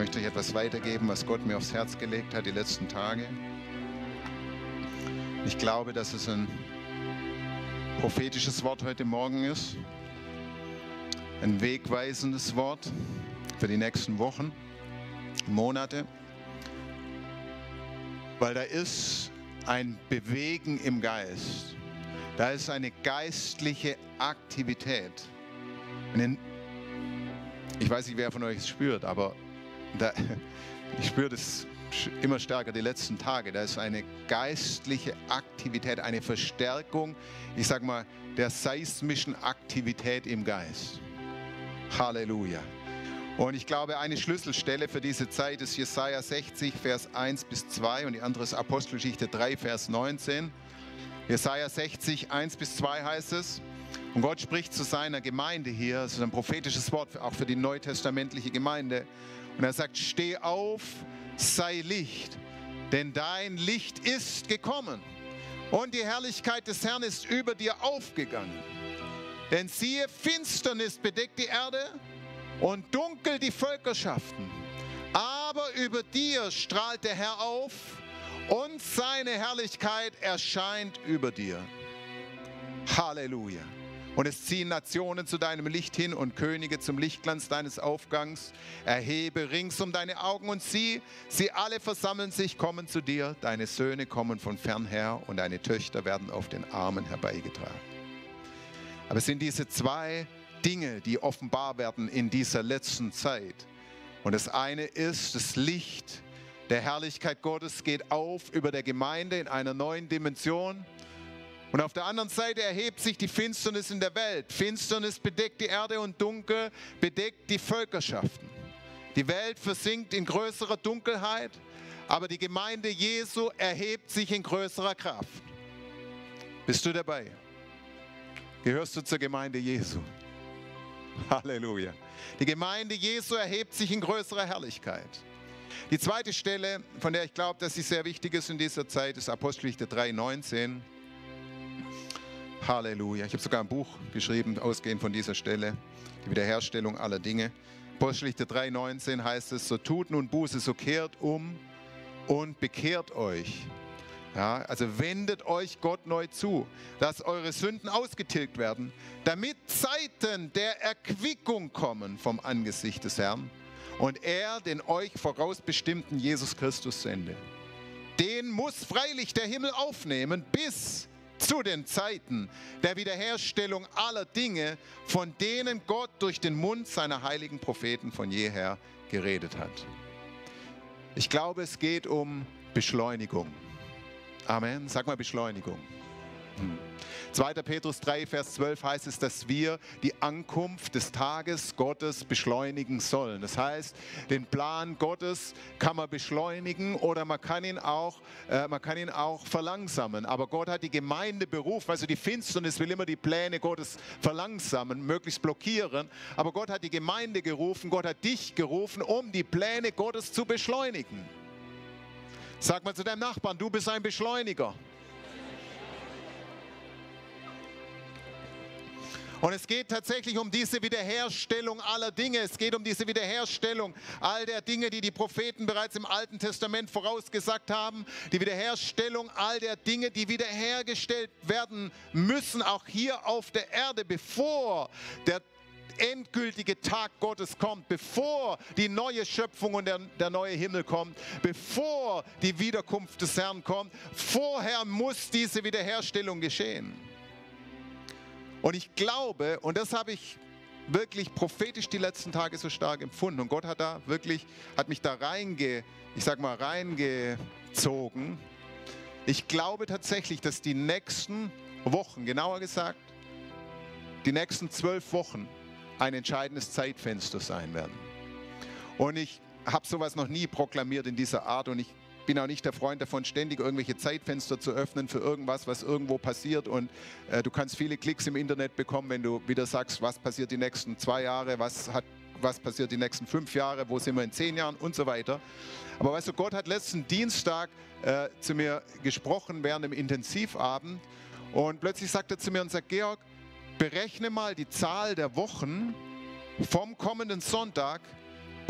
möchte euch etwas weitergeben, was Gott mir aufs Herz gelegt hat die letzten Tage. Ich glaube, dass es ein prophetisches Wort heute Morgen ist. Ein wegweisendes Wort für die nächsten Wochen, Monate. Weil da ist ein Bewegen im Geist. Da ist eine geistliche Aktivität. Ich weiß nicht, wer von euch es spürt, aber da, ich spüre das immer stärker die letzten Tage. Da ist eine geistliche Aktivität, eine Verstärkung, ich sage mal, der seismischen Aktivität im Geist. Halleluja. Und ich glaube, eine Schlüsselstelle für diese Zeit ist Jesaja 60, Vers 1 bis 2 und die andere ist Apostelgeschichte 3, Vers 19. Jesaja 60, 1 bis 2 heißt es. Und Gott spricht zu seiner Gemeinde hier, das ist ein prophetisches Wort auch für die neutestamentliche Gemeinde. Und er sagt, steh auf, sei Licht, denn dein Licht ist gekommen und die Herrlichkeit des Herrn ist über dir aufgegangen. Denn siehe, Finsternis bedeckt die Erde und dunkel die Völkerschaften. Aber über dir strahlt der Herr auf und seine Herrlichkeit erscheint über dir. Halleluja. Und es ziehen Nationen zu deinem Licht hin und Könige zum Lichtglanz deines Aufgangs. Erhebe rings um deine Augen und sieh, sie alle versammeln sich, kommen zu dir. Deine Söhne kommen von fernher und deine Töchter werden auf den Armen herbeigetragen. Aber es sind diese zwei Dinge, die offenbar werden in dieser letzten Zeit. Und das eine ist das Licht der Herrlichkeit Gottes geht auf über der Gemeinde in einer neuen Dimension. Und auf der anderen Seite erhebt sich die Finsternis in der Welt. Finsternis bedeckt die Erde und Dunkel bedeckt die Völkerschaften. Die Welt versinkt in größerer Dunkelheit, aber die Gemeinde Jesu erhebt sich in größerer Kraft. Bist du dabei? Gehörst du zur Gemeinde Jesu? Halleluja. Die Gemeinde Jesu erhebt sich in größerer Herrlichkeit. Die zweite Stelle, von der ich glaube, dass sie sehr wichtig ist in dieser Zeit, ist Apostelgeschichte 3,19. Halleluja. Ich habe sogar ein Buch geschrieben, ausgehend von dieser Stelle, die Wiederherstellung aller Dinge. Apostelgeschichte 3,19 heißt es, so tut nun Buße, so kehrt um und bekehrt euch. Ja, also wendet euch Gott neu zu, dass eure Sünden ausgetilgt werden, damit Zeiten der Erquickung kommen vom Angesicht des Herrn und er den euch vorausbestimmten Jesus Christus sende. Den muss freilich der Himmel aufnehmen bis zu den Zeiten der Wiederherstellung aller Dinge, von denen Gott durch den Mund seiner heiligen Propheten von jeher geredet hat. Ich glaube, es geht um Beschleunigung. Amen. Sag mal Beschleunigung. 2. Petrus 3, Vers 12 heißt es, dass wir die Ankunft des Tages Gottes beschleunigen sollen. Das heißt, den Plan Gottes kann man beschleunigen oder man kann ihn auch, äh, man kann ihn auch verlangsamen. Aber Gott hat die Gemeinde berufen, also die Finsternis will immer die Pläne Gottes verlangsamen, möglichst blockieren. Aber Gott hat die Gemeinde gerufen, Gott hat dich gerufen, um die Pläne Gottes zu beschleunigen. Sag mal zu deinem Nachbarn, du bist ein Beschleuniger. Und es geht tatsächlich um diese Wiederherstellung aller Dinge. Es geht um diese Wiederherstellung all der Dinge, die die Propheten bereits im Alten Testament vorausgesagt haben. Die Wiederherstellung all der Dinge, die wiederhergestellt werden müssen, auch hier auf der Erde, bevor der endgültige Tag Gottes kommt, bevor die neue Schöpfung und der, der, neue Himmel kommt, bevor die Wiederkunft des Herrn kommt. Vorher muss diese Wiederherstellung geschehen. Und ich glaube, und das habe ich wirklich prophetisch die letzten Tage so stark empfunden. Und Gott hat da wirklich, hat mich da reinge, ich sag mal, reingezogen. Ich glaube tatsächlich, dass die nächsten Wochen, genauer gesagt, die nächsten zwölf Wochen ein entscheidendes Zeitfenster sein werden. Und ich habe sowas noch nie proklamiert in dieser Art und ich bin auch nicht der Freund davon, ständig irgendwelche Zeitfenster zu öffnen für irgendwas, was irgendwo passiert. Und äh, du kannst viele Klicks im Internet bekommen, wenn du wieder sagst, was passiert die nächsten zwei Jahre, was, hat, was passiert die nächsten fünf Jahre, wo sind wir in zehn Jahren und so weiter. Aber weißt du, Gott hat letzten Dienstag äh, zu mir gesprochen während dem Intensivabend und plötzlich sagt er zu mir und sagt, Georg, berechne mal die Zahl der Wochen vom kommenden Sonntag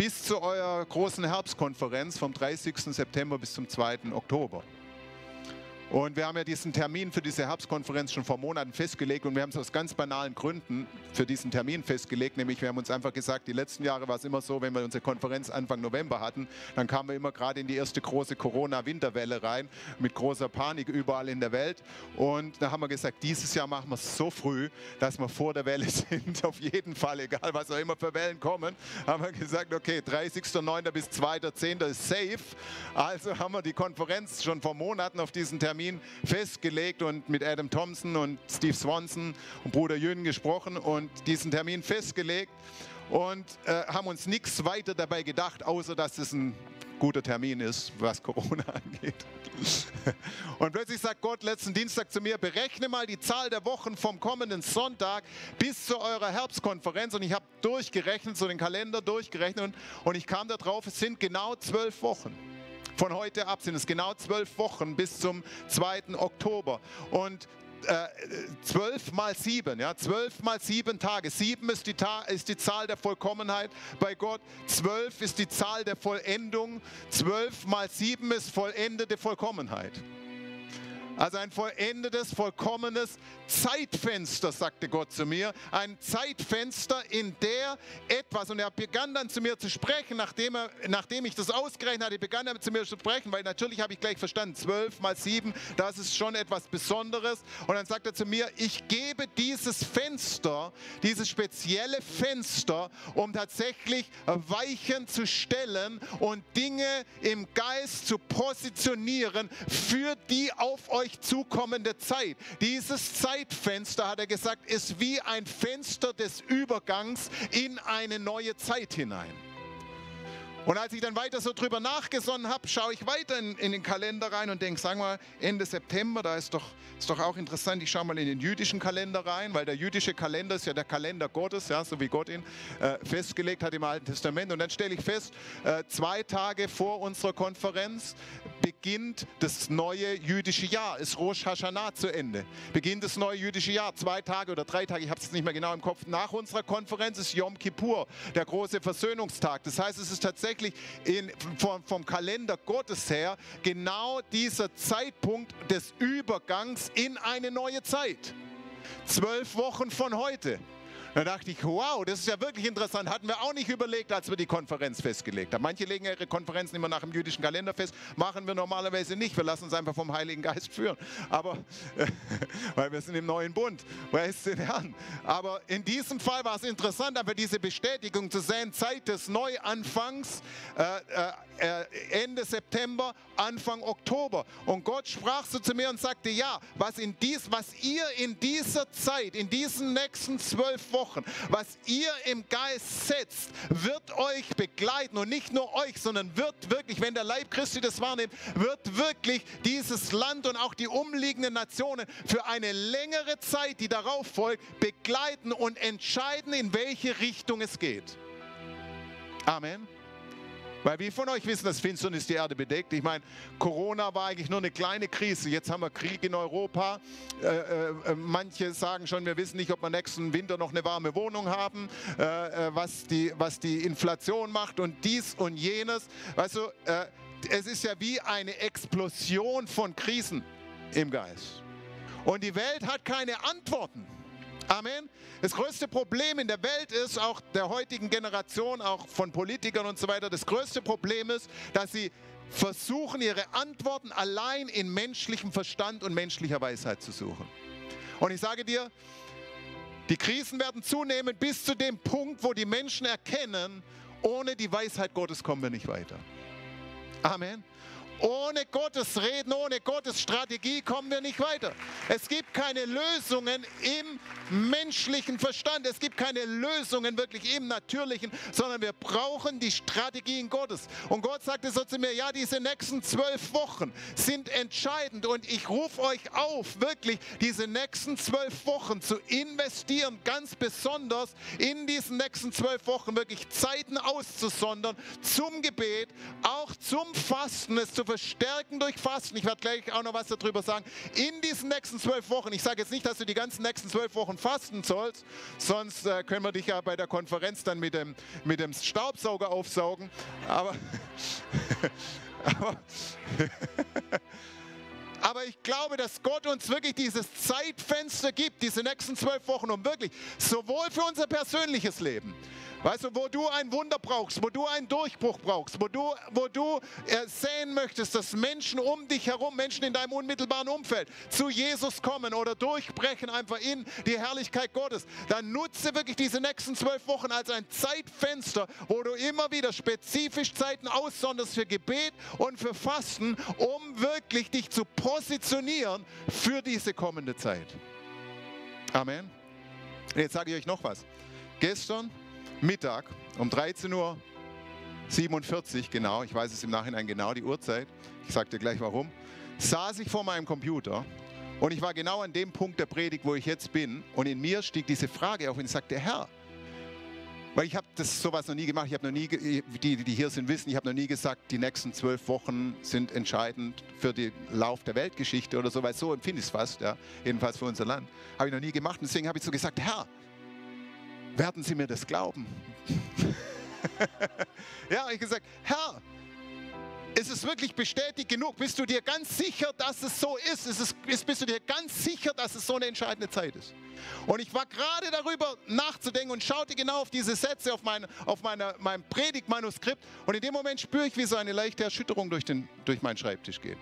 bis zu eurer großen Herbstkonferenz vom 30. September bis zum 2. Oktober. Und wir haben ja diesen Termin für diese Herbstkonferenz schon vor Monaten festgelegt und wir haben es aus ganz banalen Gründen für diesen Termin festgelegt, nämlich wir haben uns einfach gesagt, die letzten Jahre war es immer so, wenn wir unsere Konferenz Anfang November hatten, dann kamen wir immer gerade in die erste große Corona-Winterwelle rein mit großer Panik überall in der Welt und da haben wir gesagt, dieses Jahr machen wir es so früh, dass wir vor der Welle sind, auf jeden Fall, egal was auch immer für Wellen kommen, haben wir gesagt, okay, 30.09. bis 2.10. ist safe, also haben wir die Konferenz schon vor Monaten auf diesen Termin Termin festgelegt und mit Adam Thompson und Steve Swanson und Bruder Jürgen gesprochen und diesen Termin festgelegt und äh, haben uns nichts weiter dabei gedacht, außer dass es ein guter Termin ist, was Corona angeht. Und plötzlich sagt Gott letzten Dienstag zu mir, berechne mal die Zahl der Wochen vom kommenden Sonntag bis zu eurer Herbstkonferenz. Und ich habe durchgerechnet, so den Kalender durchgerechnet und, ich kam darauf, es sind genau zwölf Wochen. Von heute ab sind es genau zwölf Wochen bis zum 2. Oktober. Und äh, zwölf mal sieben, ja, zwölf mal sieben Tage. Sieben ist die, Ta ist die Zahl der Vollkommenheit bei Gott. Zwölf ist die Zahl der Vollendung. Zwölf mal sieben ist vollendete Vollkommenheit. Also ein vollendetes, vollkommenes Zeitfenster, sagte Gott zu mir. Ein Zeitfenster, in der etwas, und er begann dann zu mir zu sprechen, nachdem, er, nachdem ich das ausgerechnet hatte, begann er zu mir zu sprechen, weil natürlich habe ich gleich verstanden, zwölf mal sieben, das ist schon etwas Besonderes. Und dann sagt er zu mir, ich gebe dieses Fenster, dieses spezielle Fenster, um tatsächlich Weichen zu stellen und Dinge im Geist zu positionieren für die auf euch euch zukommende Zeit. Dieses Zeitfenster, hat er gesagt, ist wie ein Fenster des Übergangs in eine neue Zeit hinein. Und als ich dann weiter so drüber nachgesonnen habe, schaue ich weiter in, in, den Kalender rein und denke, sagen wir Ende September, da ist doch, ist doch auch interessant, ich schaue mal in den jüdischen Kalender rein, weil der jüdische Kalender ist ja der Kalender Gottes, ja, so wie Gott ihn äh, festgelegt hat im Alten Testament. Und dann stelle ich fest, äh, zwei Tage vor unserer Konferenz beginnt das neue jüdische Jahr, ist Rosh Hashanah zu Ende. Beginnt das neue jüdische Jahr, zwei Tage oder drei Tage, ich habe es nicht mehr genau im Kopf. Nach unserer Konferenz ist Yom Kippur, der große Versöhnungstag. Das heißt, es ist tatsächlich in, vom, vom Kalender Gottes her genau dieser Zeitpunkt des Übergangs in eine neue Zeit. Zwölf Wochen von heute. Da dachte ich, wow, das ist ja wirklich interessant. Hatten wir auch nicht überlegt, als wir die Konferenz festgelegt haben. Manche legen ihre Konferenzen immer nach dem jüdischen Kalender fest. Machen wir normalerweise nicht. Wir lassen uns einfach vom Heiligen Geist führen. Aber, äh, weil wir sind im neuen Bund. Wer ist den Herrn? Aber in diesem Fall war es interessant, aber diese Bestätigung zu sehen, Zeit des Neuanfangs, äh, äh, Ende September, Anfang Oktober. Und Gott sprach so zu mir und sagte, ja, was, in dies, was ihr in dieser Zeit, in diesen nächsten zwölf Wochen, was ihr im Geist setzt, wird euch begleiten und nicht nur euch, sondern wird wirklich, wenn der Leib Christi das wahrnimmt, wird wirklich dieses Land und auch die umliegenden Nationen für eine längere Zeit, die darauf folgt, begleiten und entscheiden, in welche Richtung es geht. Amen. Weil wie von euch wissen, dass Finsternis die Erde bedeckt. Ich meine, Corona war eigentlich nur eine kleine Krise. Jetzt haben wir Krieg in Europa. Äh, äh, manche sagen schon, wir wissen nicht, ob wir nächsten Winter noch eine warme Wohnung haben, äh, äh was, die, was die Inflation macht und dies und jenes. Weißt du, äh, es ist ja wie eine Explosion von Krisen im Geist. Und die Welt hat keine Antworten. Amen. Das größte Problem in der Welt ist, auch der heutigen Generation, auch von Politikern und so weiter, das größte Problem ist, dass sie versuchen, ihre Antworten allein in menschlichem Verstand und menschlicher Weisheit zu suchen. Und ich sage dir, die Krisen werden zunehmen bis zu dem Punkt, wo die Menschen erkennen, ohne die Weisheit Gottes kommen wir nicht weiter. Amen. Ohne Gottes Reden, ohne Gottes Strategie kommen wir nicht weiter. Es gibt keine Lösungen im menschlichen Verstand. Es gibt keine Lösungen wirklich im natürlichen, sondern wir brauchen die Strategien Gottes. Und Gott sagte so zu mir, ja, diese nächsten zwölf Wochen sind entscheidend und ich rufe euch auf, wirklich diese nächsten zwölf Wochen zu investieren, ganz besonders in diesen nächsten zwölf Wochen wirklich Zeiten auszusondern zum Gebet, auch zum Fasten, es zu verstärken durch Fasten. Ich werde gleich auch noch was darüber sagen. In diesen nächsten zwölf Wochen, ich sage jetzt nicht, dass du die ganzen nächsten zwölf Wochen fasten sollst, sonst äh, können wir dich ja bei der Konferenz dann mit dem, mit dem Staubsauger aufsaugen. Aber, aber Aber ich glaube, dass Gott uns wirklich dieses Zeitfenster gibt, diese nächsten zwölf Wochen, um wirklich sowohl für unser persönliches Leben, Weißt du, wo du ein Wunder brauchst, wo du einen Durchbruch brauchst, wo du, wo du äh, sehen möchtest, dass Menschen um dich herum, Menschen in deinem unmittelbaren Umfeld zu Jesus kommen oder durchbrechen einfach in die Herrlichkeit Gottes, dann nutze wirklich diese nächsten zwölf Wochen als ein Zeitfenster, wo du immer wieder spezifisch Zeiten aussonderst für Gebet und für Fasten, um wirklich dich zu positionieren für diese kommende Zeit. Amen. Jetzt sage ich euch noch was. Gestern Mittag um 13.47 Uhr genau, ich weiß es im Nachhinein genau, die Uhrzeit, ich sage dir gleich warum, saß ich vor meinem Computer und ich war genau an dem Punkt der Predigt, wo ich jetzt bin. Und in mir stieg diese Frage auf und ich sagte, Herr, weil ich habe sowas noch nie gemacht, ich habe noch nie, die, die hier sind, wissen, ich habe noch nie gesagt, die nächsten zwölf Wochen sind entscheidend für den Lauf der Weltgeschichte oder so, weil so empfinde ich es fast, ja, jedenfalls für unser Land. Habe ich noch nie gemacht. Und deswegen habe ich so gesagt, Herr, werden Sie mir das glauben? ja, ich gesagt, Herr, ist es wirklich bestätigt genug? Bist du dir ganz sicher, dass es so ist? ist, es, ist bist du dir ganz sicher, dass es so eine entscheidende Zeit ist? Und ich war gerade darüber nachzudenken und schaute genau auf diese Sätze, auf, mein, auf meine, mein Predigtmanuskript. Und in dem Moment spüre ich, wie so eine leichte Erschütterung durch, den, durch meinen Schreibtisch geht.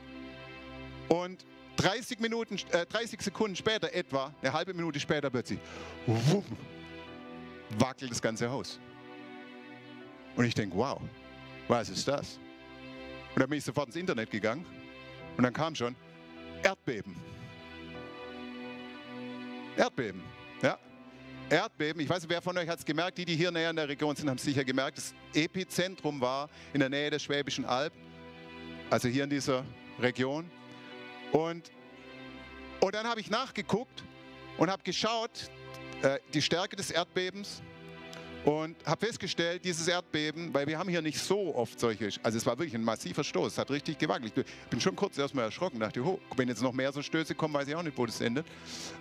Und 30, Minuten, äh, 30 Sekunden später etwa, eine halbe Minute später plötzlich, wumm, wackelt das ganze Haus. Und ich denke, wow, was ist das? Und dann bin ich sofort ins Internet gegangen und dann kam schon Erdbeben. Erdbeben, ja. Erdbeben, ich weiß nicht, wer von euch hat es gemerkt, die, die hier näher in der Region sind, haben es sicher gemerkt, das Epizentrum war in der Nähe der Schwäbischen Alb, also hier in dieser Region. Und, und dann habe ich nachgeguckt und habe geschaut, äh, die Stärke des Erdbebens und habe festgestellt, dieses Erdbeben, weil wir haben hier nicht so oft solche, also es war wirklich ein massiver Stoß, es hat richtig gewackelt. Ich bin schon kurz erstmal erschrocken, dachte, oh, wenn jetzt noch mehr so Stöße kommen, weiß ich auch nicht, wo das endet.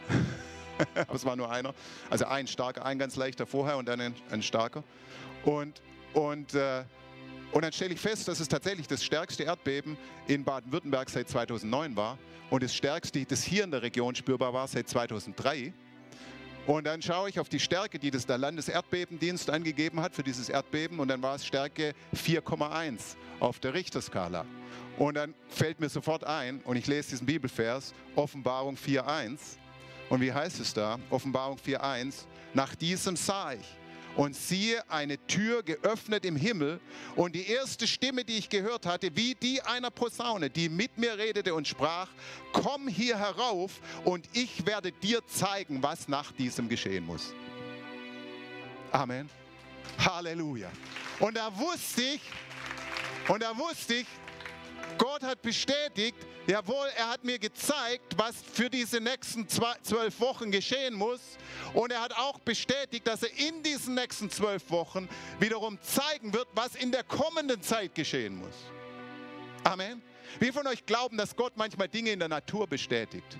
Aber es war nur einer, also ein starker, ein ganz leichter vorher und dann ein, ein starker. Und, und, äh, und dann stelle ich fest, dass es tatsächlich das stärkste Erdbeben in Baden-Württemberg seit 2009 war und das stärkste, das hier in der Region spürbar war, seit 2003. Und dann schaue ich auf die Stärke, die das der Landeserdbebendienst angegeben hat für dieses Erdbeben. Und dann war es Stärke 4,1 auf der Richterskala. Und dann fällt mir sofort ein, und ich lese diesen Bibelvers, Offenbarung 4,1. Und wie heißt es da? Offenbarung 4,1. Nach diesem sah ich und siehe eine Tür geöffnet im Himmel und die erste Stimme, die ich gehört hatte, wie die einer Posaune, die mit mir redete und sprach, komm hier herauf und ich werde dir zeigen, was nach diesem geschehen muss. Amen. Halleluja. Und da wusste ich, und da wusste ich, Gott hat bestätigt, jawohl, er hat mir gezeigt, was für diese nächsten zwölf Wochen geschehen muss. Und er hat auch bestätigt, dass er in diesen nächsten zwölf Wochen wiederum zeigen wird, was in der kommenden Zeit geschehen muss. Amen. Wie von euch glauben, dass Gott manchmal Dinge in der Natur bestätigt?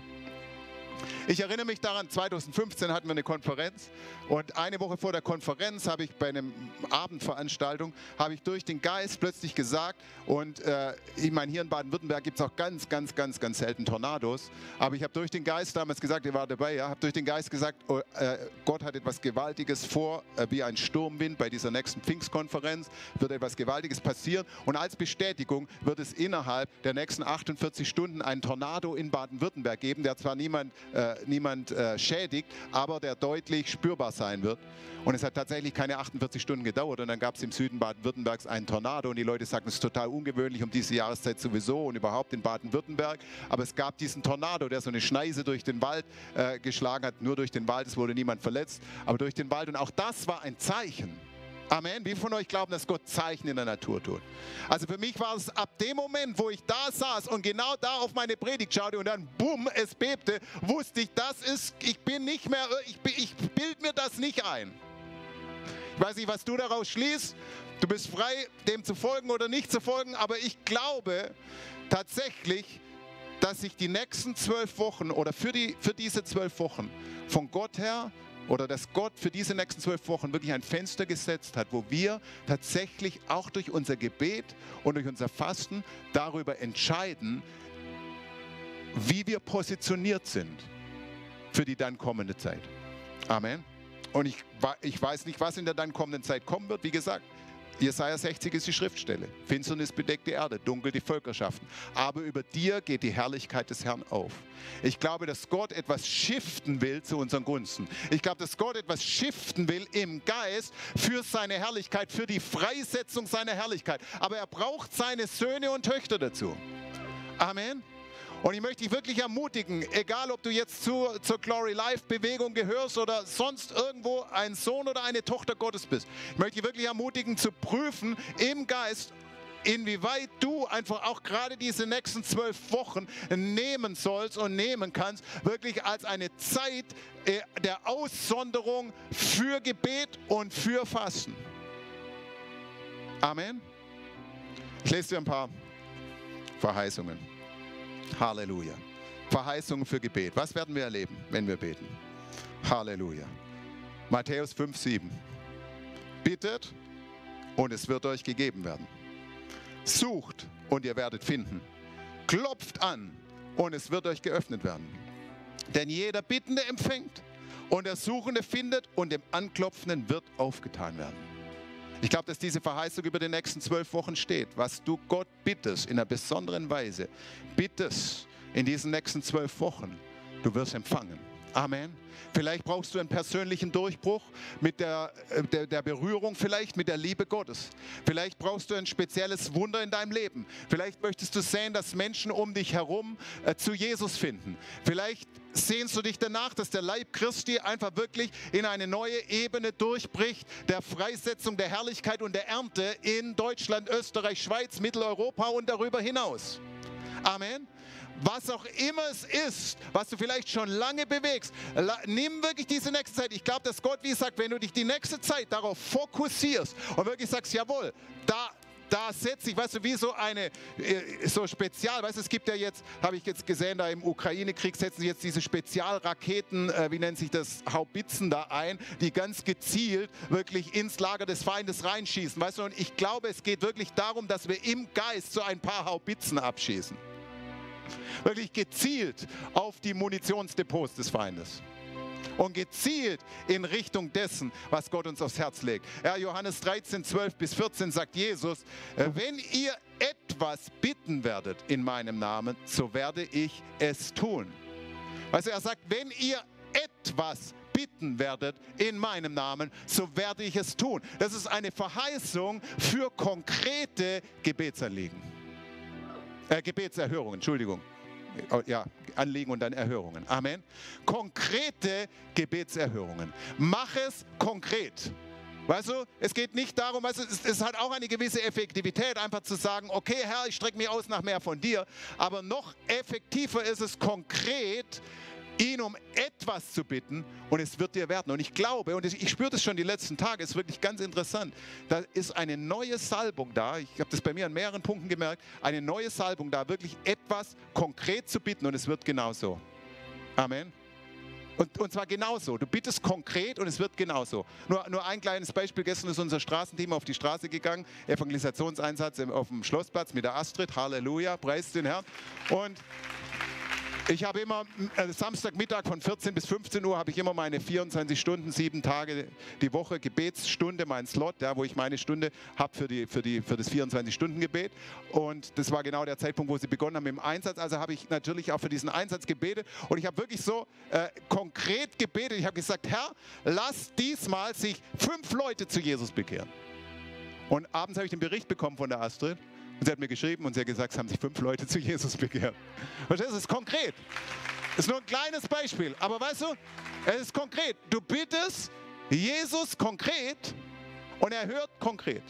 Ich erinnere mich daran, 2015 hatten wir eine Konferenz und eine Woche vor der Konferenz habe ich bei einer Abendveranstaltung, habe ich durch den Geist plötzlich gesagt und äh, ich meine, hier in Baden-Württemberg gibt es auch ganz, ganz, ganz, ganz selten Tornados, aber ich habe durch den Geist damals gesagt, ihr war dabei, ja, habe durch den Geist gesagt, oh, äh, Gott hat etwas Gewaltiges vor, äh, wie ein Sturmwind bei dieser nächsten Pfingstkonferenz, wird etwas Gewaltiges passieren und als Bestätigung wird es innerhalb der nächsten 48 Stunden einen Tornado in Baden-Württemberg geben, der zwar niemand äh, niemand äh, schädigt, aber der deutlich spürbar sein wird. Und es hat tatsächlich keine 48 Stunden gedauert und dann gab es im Süden Baden-Württembergs einen Tornado und die Leute sagten, es ist total ungewöhnlich um diese Jahreszeit sowieso und überhaupt in Baden-Württemberg. Aber es gab diesen Tornado, der so eine Schneise durch den Wald äh, geschlagen hat, nur durch den Wald, es wurde niemand verletzt, aber durch den Wald. Und auch das war ein Zeichen Amen. Wie von euch glauben, dass Gott Zeichen in der Natur tut? Also für mich war es ab dem Moment, wo ich da saß und genau da auf meine Predigt schaute und dann bumm, es bebte, wusste ich, das ist, ich bin nicht mehr, ich, ich bild mir das nicht ein. Ich weiß nicht, was du daraus schließt. Du bist frei, dem zu folgen oder nicht zu folgen, aber ich glaube, tatsächlich, dass sich die nächsten zwölf Wochen oder für, die, für diese zwölf Wochen von Gott her oder dass Gott für diese nächsten zwölf Wochen wirklich ein Fenster gesetzt hat, wo wir tatsächlich auch durch unser Gebet und durch unser Fasten darüber entscheiden, wie wir positioniert sind für die dann kommende Zeit. Amen. Und ich, ich weiß nicht, was in der dann kommenden Zeit kommen wird. Wie gesagt, Jesaja 60 ist die Schriftstelle. Finsternis bedeckt die Erde, dunkel die Völkerschaften. Aber über dir geht die Herrlichkeit des Herrn auf. Ich glaube, dass Gott etwas shiften will zu unseren Gunsten. Ich glaube, dass Gott etwas shiften will im Geist für seine Herrlichkeit, für die Freisetzung seiner Herrlichkeit. Aber er braucht seine Söhne und Töchter dazu. Amen. Und ich möchte dich wirklich ermutigen, egal ob du jetzt zu, zur Glory Life Bewegung gehörst oder sonst irgendwo ein Sohn oder eine Tochter Gottes bist, ich möchte dich wirklich ermutigen zu prüfen im Geist, inwieweit du einfach auch gerade diese nächsten zwölf Wochen nehmen sollst und nehmen kannst, wirklich als eine Zeit äh, der Aussonderung für Gebet und für Fasten. Amen. Ich lese dir ein paar Verheißungen. Halleluja. Verheißungen für Gebet. Was werden wir erleben, wenn wir beten? Halleluja. Matthäus 5, 7. Bittet und es wird euch gegeben werden. Sucht und ihr werdet finden. Klopft an und es wird euch geöffnet werden. Denn jeder Bittende empfängt und der Suchende findet und dem Anklopfenden wird aufgetan werden. Ich glaube, dass diese Verheißung über die nächsten zwölf Wochen steht. Was du Gott bittest in einer besonderen Weise, bittest in diesen nächsten zwölf Wochen, du wirst empfangen. Amen. Vielleicht brauchst du einen persönlichen Durchbruch mit der, äh, der, der, Berührung, vielleicht mit der Liebe Gottes. Vielleicht brauchst du ein spezielles Wunder in deinem Leben. Vielleicht möchtest du sehen, dass Menschen um dich herum äh, zu Jesus finden. Vielleicht sehnst du dich danach, dass der Leib Christi einfach wirklich in eine neue Ebene durchbricht, der Freisetzung, der Herrlichkeit und der Ernte in Deutschland, Österreich, Schweiz, Mitteleuropa und darüber hinaus. Amen was auch immer es ist, was du vielleicht schon lange bewegst, nimm wirklich diese nächste Zeit. Ich glaube, dass Gott, wie gesagt, wenn du dich die nächste Zeit darauf fokussierst und wirklich sagst, jawohl, da, da setze ich, weißt du, wie so eine, äh, so spezial, weißt du, es gibt ja jetzt, habe ich jetzt gesehen, da im Ukraine-Krieg setzen sie jetzt diese Spezialraketen, äh, wie nennt sich das, Haubitzen da ein, die ganz gezielt wirklich ins Lager des Feindes reinschießen, weißt du, und ich glaube, es geht wirklich darum, dass wir im Geist so ein paar Haubitzen abschießen wirklich gezielt auf die Munitionsdepots des Feindes und gezielt in Richtung dessen, was Gott uns aufs Herz legt. Ja, Johannes 13, 12 bis 14 sagt Jesus, äh, wenn ihr etwas bitten werdet in meinem Namen, so werde ich es tun. Also er sagt, wenn ihr etwas bitten werdet in meinem Namen, so werde ich es tun. Das ist eine Verheißung für konkrete Gebetsanliegen. Äh, Gebetserhörungen, Entschuldigung. Oh, ja, Anliegen und dann Erhörungen. Amen. Konkrete Gebetserhörungen. Mach es konkret. Weißt du, es geht nicht darum, weißt du, es, es hat auch eine gewisse Effektivität, einfach zu sagen, okay Herr, ich strecke mich aus nach mehr von dir, aber noch effektiver ist es konkret, ihn um etwas zu bitten und es wird dir werden. Und ich glaube, und ich spüre das schon die letzten Tage, ist wirklich ganz interessant, da ist eine neue Salbung da, ich habe das bei mir an mehreren Punkten gemerkt, eine neue Salbung da, wirklich etwas konkret zu bitten und es wird genauso. Amen. Und, und zwar genauso. Du bittest konkret und es wird genauso. Nur, nur ein kleines Beispiel. Gestern ist unser Straßenteam auf die Straße gegangen. Evangelisationseinsatz auf dem Schlossplatz mit der Astrid. Halleluja, preis den Herrn. Und ich habe immer äh, Samstagmittag von 14 bis 15 Uhr habe ich immer meine 24 Stunden, sieben Tage die Woche Gebetsstunde, mein Slot, ja, wo ich meine Stunde habe für, die, für, die, für das 24-Stunden-Gebet. Und das war genau der Zeitpunkt, wo sie begonnen haben dem Einsatz. Also habe ich natürlich auch für diesen Einsatz gebetet. Und ich habe wirklich so äh, konkret gebetet. Ich habe gesagt, Herr, lass diesmal sich fünf Leute zu Jesus bekehren. Und abends habe ich den Bericht bekommen von der Astrid. Und sie hat mir geschrieben und sie hat gesagt, es haben sich fünf Leute zu Jesus bekehrt. Verstehst du? Das ist konkret. Das ist nur ein kleines Beispiel. Aber weißt du, es ist konkret. Du bittest Jesus konkret und er hört konkret.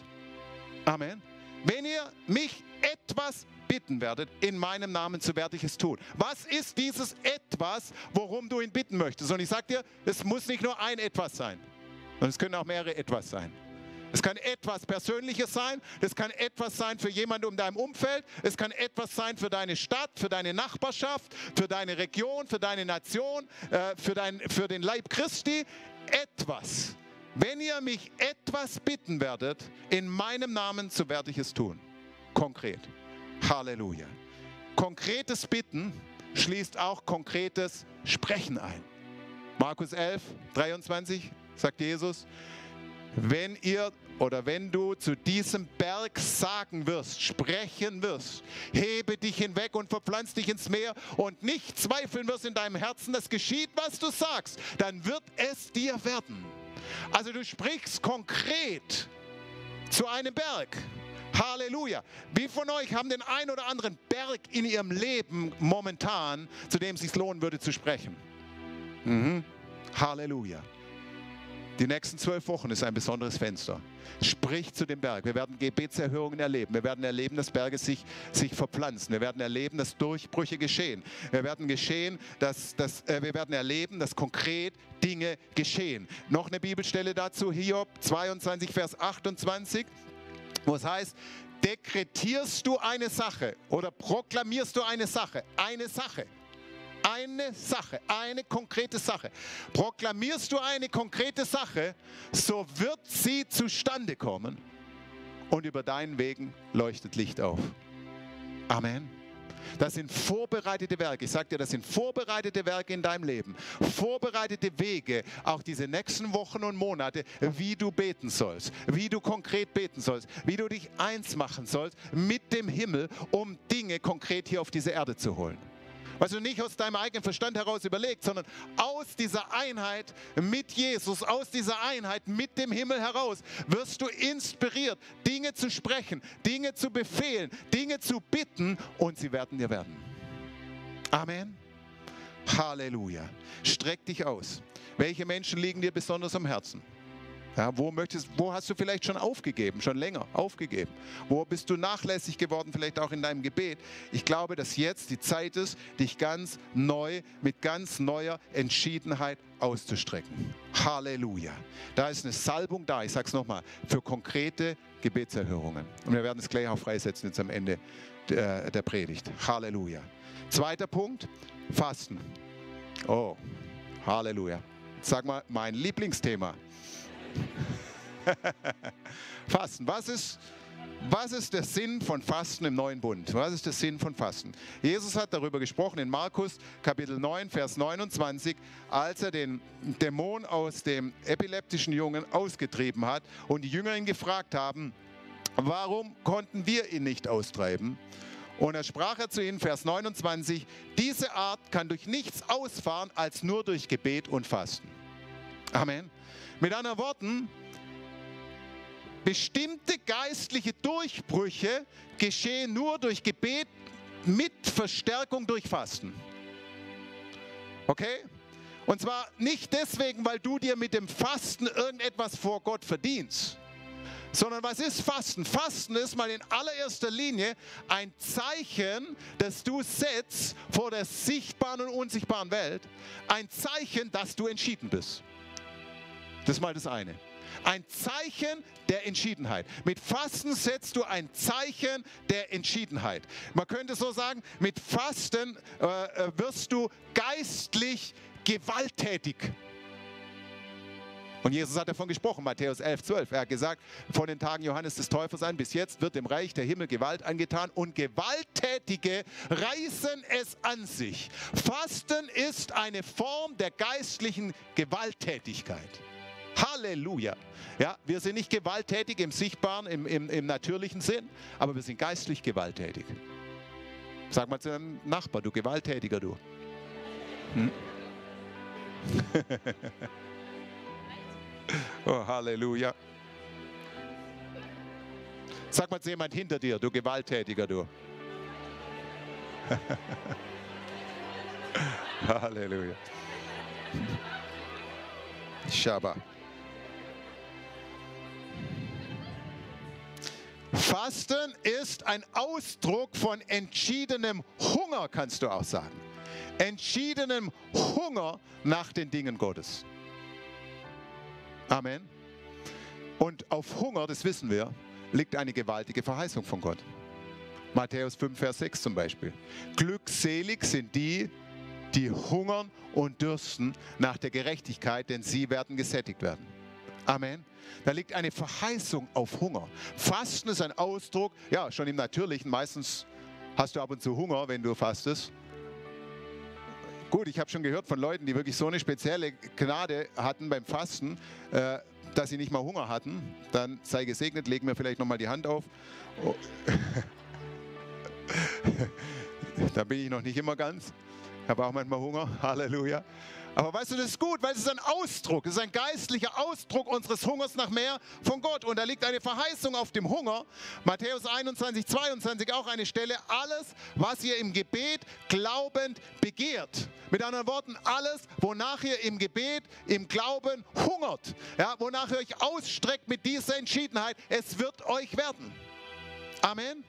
Amen. Wenn ihr mich etwas bitten werdet, in meinem Namen, so werde ich es tun. Was ist dieses etwas, worum du ihn bitten möchtest? Und ich sage dir, es muss nicht nur ein etwas sein, sondern es können auch mehrere etwas sein. Es kann etwas Persönliches sein, es kann etwas sein für jemanden um deinem Umfeld, es kann etwas sein für deine Stadt, für deine Nachbarschaft, für deine Region, für deine Nation, äh, für, dein, für den Leib Christi. Etwas. Wenn ihr mich etwas bitten werdet, in meinem Namen, so werde ich es tun. Konkret. Halleluja. Konkretes Bitten schließt auch konkretes Sprechen ein. Markus 11, 23 sagt Jesus, wenn ihr oder wenn du zu diesem Berg sagen wirst, sprechen wirst, hebe dich hinweg und verpflanz dich ins Meer und nicht zweifeln wirst in deinem Herzen, das geschieht, was du sagst, dann wird es dir werden. Also du sprichst konkret zu einem Berg. Halleluja. Wie von euch haben den ein oder anderen Berg in ihrem Leben momentan, zu dem es sich lohnen würde zu sprechen? Mhm. Halleluja. Die nächsten zwölf Wochen ist ein besonderes Fenster. Sprich zu dem Berg. Wir werden Gebetserhörungen erleben. Wir werden erleben, dass Berge sich, sich verpflanzen. Wir werden erleben, dass Durchbrüche geschehen. Wir werden, geschehen, dass, dass, äh, wir werden erleben, dass konkret Dinge geschehen. Noch eine Bibelstelle dazu, Hiob 22, Vers 28, wo es heißt, dekretierst du eine Sache oder proklamierst du eine Sache, eine Sache eine Sache, eine konkrete Sache. Proklamierst du eine konkrete Sache, so wird sie zustande kommen und über deinen Wegen leuchtet Licht auf. Amen. Das sind vorbereitete Werke. Ich sage dir, das sind vorbereitete Werke in deinem Leben. Vorbereitete Wege, auch diese nächsten Wochen und Monate, wie du beten sollst, wie du konkret beten sollst, wie du dich eins machen sollst mit dem Himmel, um Dinge konkret hier auf diese Erde zu holen was du nicht aus deinem eigenen Verstand heraus überlegst, sondern aus dieser Einheit mit Jesus, aus dieser Einheit mit dem Himmel heraus, wirst du inspiriert, Dinge zu sprechen, Dinge zu befehlen, Dinge zu bitten und sie werden dir werden. Amen. Halleluja. Streck dich aus. Welche Menschen liegen dir besonders am Herzen? Ja, wo, möchtest, wo hast du vielleicht schon aufgegeben, schon länger aufgegeben? Wo bist du nachlässig geworden, vielleicht auch in deinem Gebet? Ich glaube, dass jetzt die Zeit ist, dich ganz neu, mit ganz neuer Entschiedenheit auszustrecken. Halleluja. Da ist eine Salbung da, ich sage es nochmal, für konkrete Gebetserhörungen. Und wir werden es gleich auch freisetzen jetzt am Ende der, der Predigt. Halleluja. Zweiter Punkt, Fasten. Oh, Halleluja. Sag mal, mein Lieblingsthema. Fasten. Was ist, was ist der Sinn von Fasten im neuen Bund? Was ist der Sinn von Fasten? Jesus hat darüber gesprochen in Markus Kapitel 9, Vers 29, als er den Dämon aus dem epileptischen Jungen ausgetrieben hat und die Jünger ihn gefragt haben, warum konnten wir ihn nicht austreiben? Und er sprach er zu ihnen, Vers 29, diese Art kann durch nichts ausfahren als nur durch Gebet und Fasten. Amen. Mit anderen Worten, bestimmte geistliche Durchbrüche geschehen nur durch Gebet mit Verstärkung durch Fasten. Okay? Und zwar nicht deswegen, weil du dir mit dem Fasten irgendetwas vor Gott verdienst, sondern was ist Fasten? Fasten ist mal in allererster Linie ein Zeichen, das du setzt vor der sichtbaren und unsichtbaren Welt. Ein Zeichen, dass du entschieden bist. Das ist mal das eine. Ein Zeichen der Entschiedenheit. Mit Fasten setzt du ein Zeichen der Entschiedenheit. Man könnte so sagen, mit Fasten äh, äh wirst du geistlich gewalttätig. Und Jesus hat davon gesprochen, Matthäus 11, 12. Er hat gesagt, von den Tagen Johannes des Täufers an bis jetzt wird dem Reich der Himmel Gewalt angetan und Gewalttätige reißen es an sich. Fasten ist eine Form der geistlichen Gewalttätigkeit. Halleluja. Ja, wir sind nicht gewalttätig im sichtbaren, im, im, im natürlichen Sinn, aber wir sind geistlich gewalttätig. Sag mal zu deinem Nachbar, du Gewalttätiger, du. Hm? oh, Halleluja. Sag mal zu jemand hinter dir, du Gewalttätiger, du. Halleluja. Shabbat. Fasten ist ein Ausdruck von entschiedenem Hunger, kannst du auch sagen. Entschiedenem Hunger nach den Dingen Gottes. Amen. Und auf Hunger, das wissen wir, liegt eine gewaltige Verheißung von Gott. Matthäus 5, Vers 6 zum Beispiel. Glückselig sind die, die hungern und dürsten nach der Gerechtigkeit, denn sie werden gesättigt werden. Amen. Da liegt eine Verheißung auf Hunger. Fasten ist ein Ausdruck, ja, schon im Natürlichen. Meistens hast du ab und zu Hunger, wenn du fastest. Gut, ich habe schon gehört von Leuten, die wirklich so eine spezielle Gnade hatten beim Fasten, äh, dass sie nicht mal Hunger hatten. Dann sei gesegnet, legen wir vielleicht nochmal die Hand auf. Oh. da bin ich noch nicht immer ganz. Ich habe auch manchmal Hunger. Halleluja. Aber weißt du, das ist gut, weil es ist ein Ausdruck, es ist ein geistlicher Ausdruck unseres Hungers nach mehr von Gott. Und da liegt eine Verheißung auf dem Hunger. Matthäus 21, 22 auch eine Stelle. Alles, was ihr im Gebet glaubend begehrt. Mit anderen Worten, alles, wonach ihr im Gebet, im Glauben hungert. Ja, wonach ihr euch ausstreckt mit dieser Entschiedenheit. Es wird euch werden. Amen.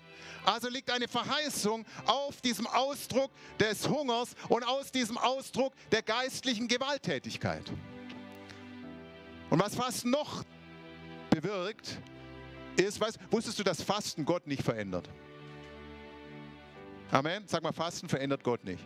Also liegt eine Verheißung auf diesem Ausdruck des Hungers und aus diesem Ausdruck der geistlichen Gewalttätigkeit. Und was Fasten noch bewirkt, ist, weißt, wusstest du, dass Fasten Gott nicht verändert? Amen. Sag mal, Fasten verändert Gott nicht.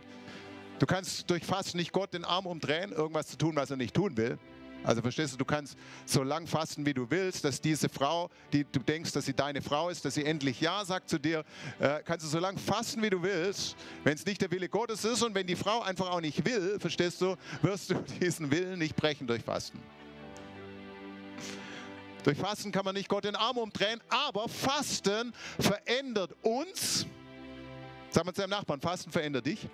Du kannst durch Fasten nicht Gott den Arm umdrehen, irgendwas zu tun, was er nicht tun will. Also verstehst du, du kannst so lang fasten, wie du willst, dass diese Frau, die du denkst, dass sie deine Frau ist, dass sie endlich Ja sagt zu dir, äh, kannst du so lang fasten, wie du willst, wenn es nicht der Wille Gottes ist und wenn die Frau einfach auch nicht will, verstehst du, wirst du diesen Willen nicht brechen durch Fasten. Durch Fasten kann man nicht Gott den Arm umdrehen, aber Fasten verändert uns. Sag mal zu deinem Nachbarn, Fasten verändert dich.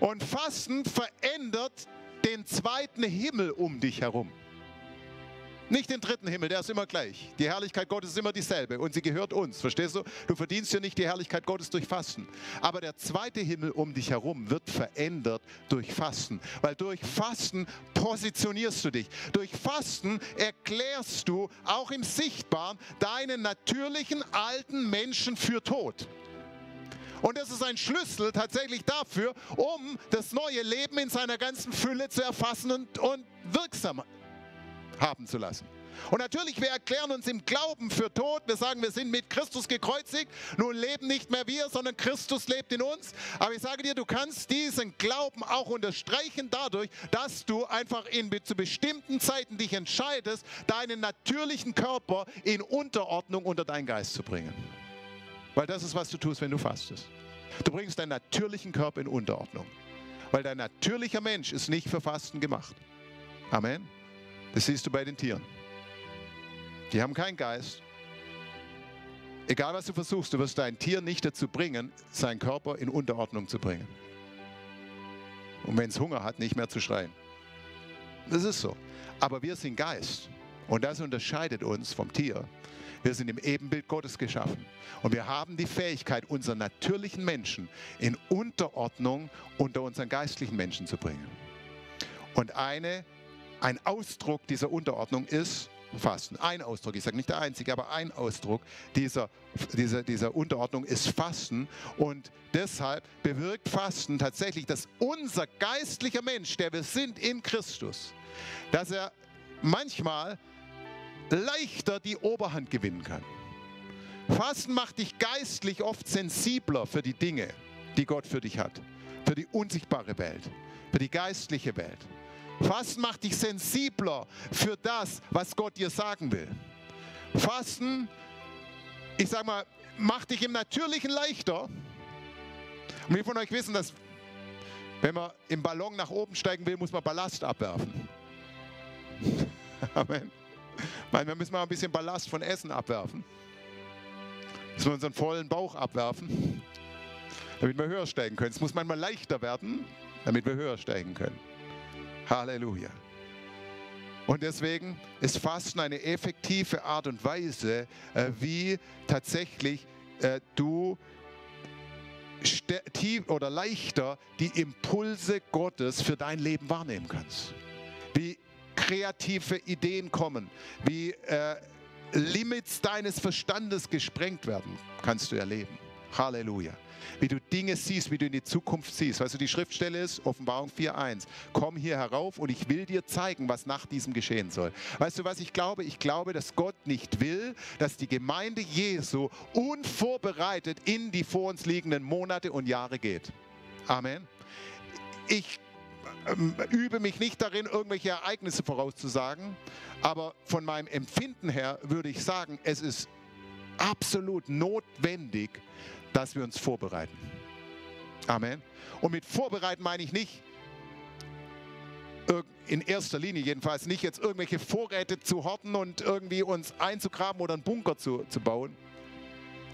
Und Fasten verändert den zweiten Himmel um dich herum. Nicht den dritten Himmel, der ist immer gleich. Die Herrlichkeit Gottes ist immer dieselbe und sie gehört uns. Verstehst du? Du verdienst ja nicht die Herrlichkeit Gottes durch Fasten. Aber der zweite Himmel um dich herum wird verändert durch Fasten. Weil durch Fasten positionierst du dich. Durch Fasten erklärst du auch im Sichtbaren deinen natürlichen alten Menschen für tot. Und das ist ein Schlüssel tatsächlich dafür, um das neue Leben in seiner ganzen Fülle zu erfassen und, und wirksam haben zu lassen. Und natürlich, wir erklären uns im Glauben für tot. Wir sagen, wir sind mit Christus gekreuzigt. Nun leben nicht mehr wir, sondern Christus lebt in uns. Aber ich sage dir, du kannst diesen Glauben auch unterstreichen dadurch, dass du einfach in, zu bestimmten Zeiten dich entscheidest, deinen natürlichen Körper in Unterordnung unter deinen Geist zu bringen. Weil das ist, was du tust, wenn du fastest. Du bringst deinen natürlichen Körper in Unterordnung. Weil dein natürlicher Mensch ist nicht für Fasten gemacht. Amen. Das siehst du bei den Tieren. Die haben keinen Geist. Egal was du versuchst, du wirst dein Tier nicht dazu bringen, seinen Körper in Unterordnung zu bringen. Und wenn es Hunger hat, nicht mehr zu schreien. Das ist so. Aber wir sind Geist. Und das unterscheidet uns vom Tier. Wir sind im Ebenbild Gottes geschaffen. Und wir haben die Fähigkeit, unseren natürlichen Menschen in Unterordnung unter unseren geistlichen Menschen zu bringen. Und eine, ein Ausdruck dieser Unterordnung ist Fasten. Ein Ausdruck, ich sage nicht der einzige, aber ein Ausdruck dieser, dieser, dieser Unterordnung ist Fasten. Und deshalb bewirkt Fasten tatsächlich, dass unser geistlicher Mensch, der wir sind in Christus, dass er manchmal leichter die Oberhand gewinnen kann. Fasten macht dich geistlich oft sensibler für die Dinge, die Gott für dich hat. Für die unsichtbare Welt, für die geistliche Welt. Fasten macht dich sensibler für das, was Gott dir sagen will. Fasten, ich sag mal, macht dich im Natürlichen leichter. Und wir von euch wissen, dass wenn man im Ballon nach oben steigen will, muss man Ballast abwerfen. Amen. Manchmal müssen wir ein bisschen Ballast von Essen abwerfen. Müssen wir unseren vollen Bauch abwerfen, damit wir höher steigen können. Es muss manchmal leichter werden, damit wir höher steigen können. Halleluja. Und deswegen ist Fasten eine effektive Art und Weise, äh, wie tatsächlich äh, du tief oder leichter die Impulse Gottes für dein Leben wahrnehmen kannst. Wie kreative Ideen kommen, wie äh, Limits deines Verstandes gesprengt werden, kannst du erleben. Halleluja. Wie du Dinge siehst, wie du in die Zukunft siehst. Weißt du, die Schriftstelle ist Offenbarung 4.1. Komm hier herauf und ich will dir zeigen, was nach diesem geschehen soll. Weißt du, was ich glaube? Ich glaube, dass Gott nicht will, dass die Gemeinde Jesu unvorbereitet in die vor uns liegenden Monate und Jahre geht. Amen. Ich übe mich nicht darin, irgendwelche Ereignisse vorauszusagen, aber von meinem Empfinden her würde ich sagen, es ist absolut notwendig, dass wir uns vorbereiten. Amen. Und mit vorbereiten meine ich nicht, in erster Linie jedenfalls nicht jetzt irgendwelche Vorräte zu horten und irgendwie uns einzugraben oder einen Bunker zu, zu bauen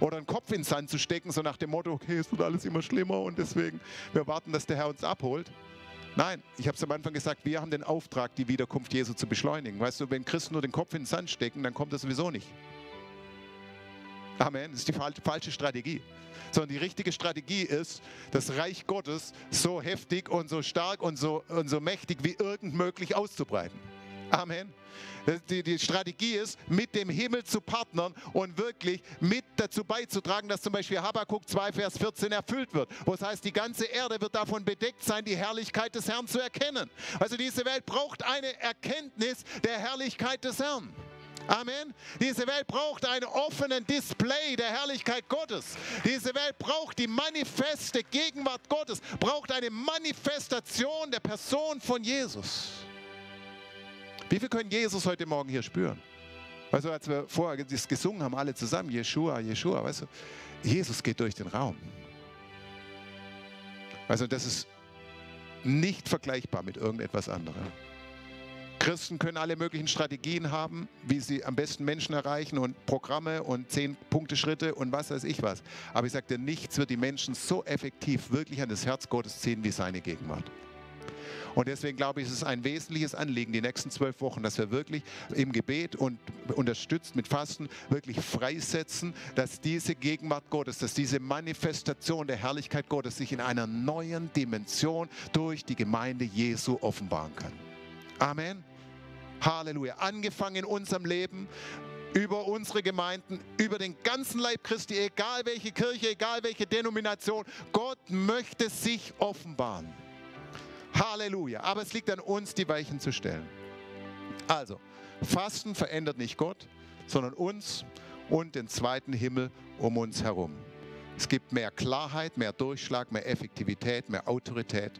oder einen Kopf ins Sand zu stecken, so nach dem Motto, okay, es wird alles immer schlimmer und deswegen wir warten, dass der Herr uns abholt. Nein, ich habe es am Anfang gesagt, wir haben den Auftrag, die Wiederkunft Jesu zu beschleunigen. Weißt du, wenn Christen nur den Kopf in den Sand stecken, dann kommt das sowieso nicht. Amen, das ist die falsche Strategie. Sondern die richtige Strategie ist, das Reich Gottes so heftig und so stark und so, und so mächtig wie irgend möglich auszubreiten. Amen. Die, die, Strategie ist, mit dem Himmel zu partnern und wirklich mit dazu beizutragen, dass zum Beispiel Habakkuk 2, Vers 14 erfüllt wird. Wo es heißt, die ganze Erde wird davon bedeckt sein, die Herrlichkeit des Herrn zu erkennen. Also diese Welt braucht eine Erkenntnis der Herrlichkeit des Herrn. Amen. Diese Welt braucht einen offenen Display der Herrlichkeit Gottes. Diese Welt braucht die manifeste Gegenwart Gottes, braucht eine Manifestation der Person von Jesus. Wie viel können Jesus heute Morgen hier spüren? Weißt du, als wir vorher gesungen haben, alle zusammen, Jeshua, Jeshua, weißt du, Jesus geht durch den Raum. Also das ist nicht vergleichbar mit irgendetwas anderem. Christen können alle möglichen Strategien haben, wie sie am besten Menschen erreichen und Programme und zehn Punkte Schritte und was weiß ich was. Aber ich dir, nichts wird die Menschen so effektiv wirklich an das Herz Gottes ziehen wie seine Gegenwart. Und deswegen glaube ich, es ist ein wesentliches Anliegen, die nächsten zwölf Wochen, dass wir wirklich im Gebet und unterstützt mit Fasten wirklich freisetzen, dass diese Gegenwart Gottes, dass diese Manifestation der Herrlichkeit Gottes sich in einer neuen Dimension durch die Gemeinde Jesu offenbaren kann. Amen. Halleluja. Angefangen in unserem Leben, über unsere Gemeinden, über den ganzen Leib Christi, egal welche Kirche, egal welche Denomination. Gott möchte sich offenbaren. Halleluja. Aber es liegt an uns, die Weichen zu stellen. Also, Fasten verändert nicht Gott, sondern uns und den zweiten Himmel um uns herum. Es gibt mehr Klarheit, mehr Durchschlag, mehr Effektivität, mehr Autorität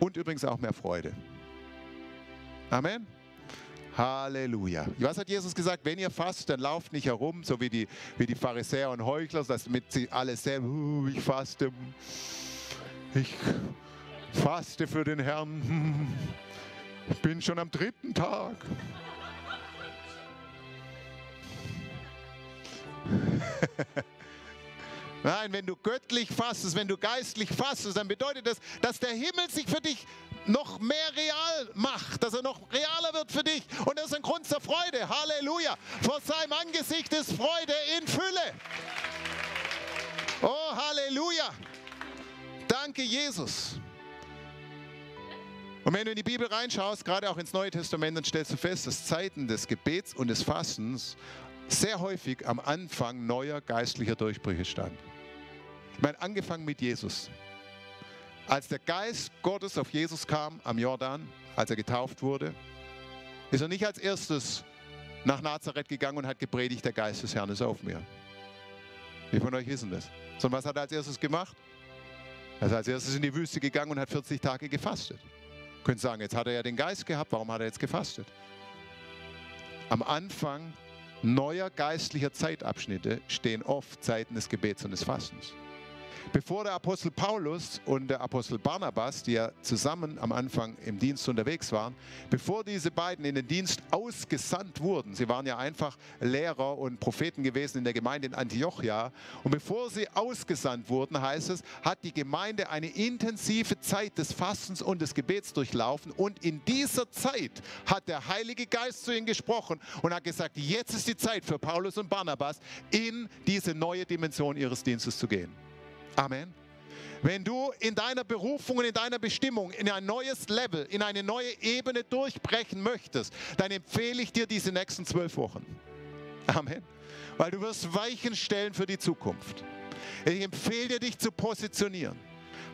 und übrigens auch mehr Freude. Amen. Halleluja. Was hat Jesus gesagt? Wenn ihr fasst, dann lauft nicht herum, so wie die, wie die Pharisäer und Heuchler, damit sie alle selber, uh, ich faste, ich faste für den Herrn, ich bin schon am dritten Tag. Nein, wenn du göttlich fastest, wenn du geistlich fastest, dann bedeutet das, dass der Himmel sich für dich noch mehr real macht, dass er noch realer wird für dich. Und das ist ein Grund zur Freude. Halleluja. Vor seinem Angesicht ist Freude in Fülle. Oh, Halleluja. Danke, Jesus. Und wenn du in die Bibel reinschaust, gerade auch ins Neue Testament, dann stellst du fest, dass Zeiten des Gebets und des Fastens sehr häufig am Anfang neuer geistlicher Durchbrüche standen. Ich meine, angefangen mit Jesus. Als der Geist Gottes auf Jesus kam am Jordan, als er getauft wurde, ist er nicht als erstes nach Nazareth gegangen und hat gepredigt, der Geist des Herrn ist auf mir. Wie von euch wissen das? Sondern was hat er als erstes gemacht? Er ist als erstes in die Wüste gegangen und hat 40 Tage gefastet. Ihr könnt sagen, jetzt hat er ja den Geist gehabt, warum hat er jetzt gefastet? Am Anfang neuer geistlicher Zeitabschnitte stehen oft Zeiten des Gebets und des Fastens. Bevor der Apostel Paulus und der Apostel Barnabas, die ja zusammen am Anfang im Dienst unterwegs waren, bevor diese beiden in den Dienst ausgesandt wurden, sie waren ja einfach Lehrer und Propheten gewesen in der Gemeinde in Antiochia, und bevor sie ausgesandt wurden, heißt es, hat die Gemeinde eine intensive Zeit des Fastens und des Gebets durchlaufen und in dieser Zeit hat der Heilige Geist zu ihnen gesprochen und hat gesagt, jetzt ist die Zeit für Paulus und Barnabas, in diese neue Dimension ihres Dienstes zu gehen. Amen. Wenn du in deiner Berufung und in deiner Bestimmung in ein neues Level, in eine neue Ebene durchbrechen möchtest, dann empfehle ich dir diese nächsten zwölf Wochen. Amen. Weil du wirst Weichen stellen für die Zukunft. Ich empfehle dir, dich zu positionieren.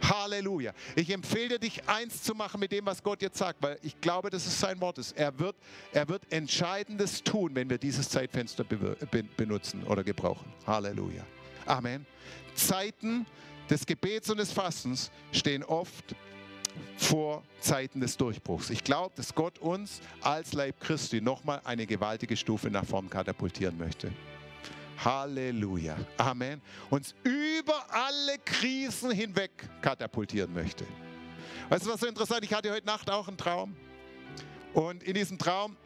Halleluja. Ich empfehle dir, dich eins zu machen mit dem, was Gott jetzt sagt, weil ich glaube, dass es sein Wort ist. Er wird, er wird Entscheidendes tun, wenn wir dieses Zeitfenster benutzen oder gebrauchen. Halleluja. Amen. Zeiten des Gebets und des Fastens stehen oft vor Zeiten des Durchbruchs. Ich glaube, dass Gott uns als Leib Christi nochmal eine gewaltige Stufe nach vorn katapultieren möchte. Halleluja. Amen. Uns über alle Krisen hinweg katapultieren möchte. Weißt du, was so interessant? Ich hatte heute Nacht auch einen Traum. Und in diesem Traum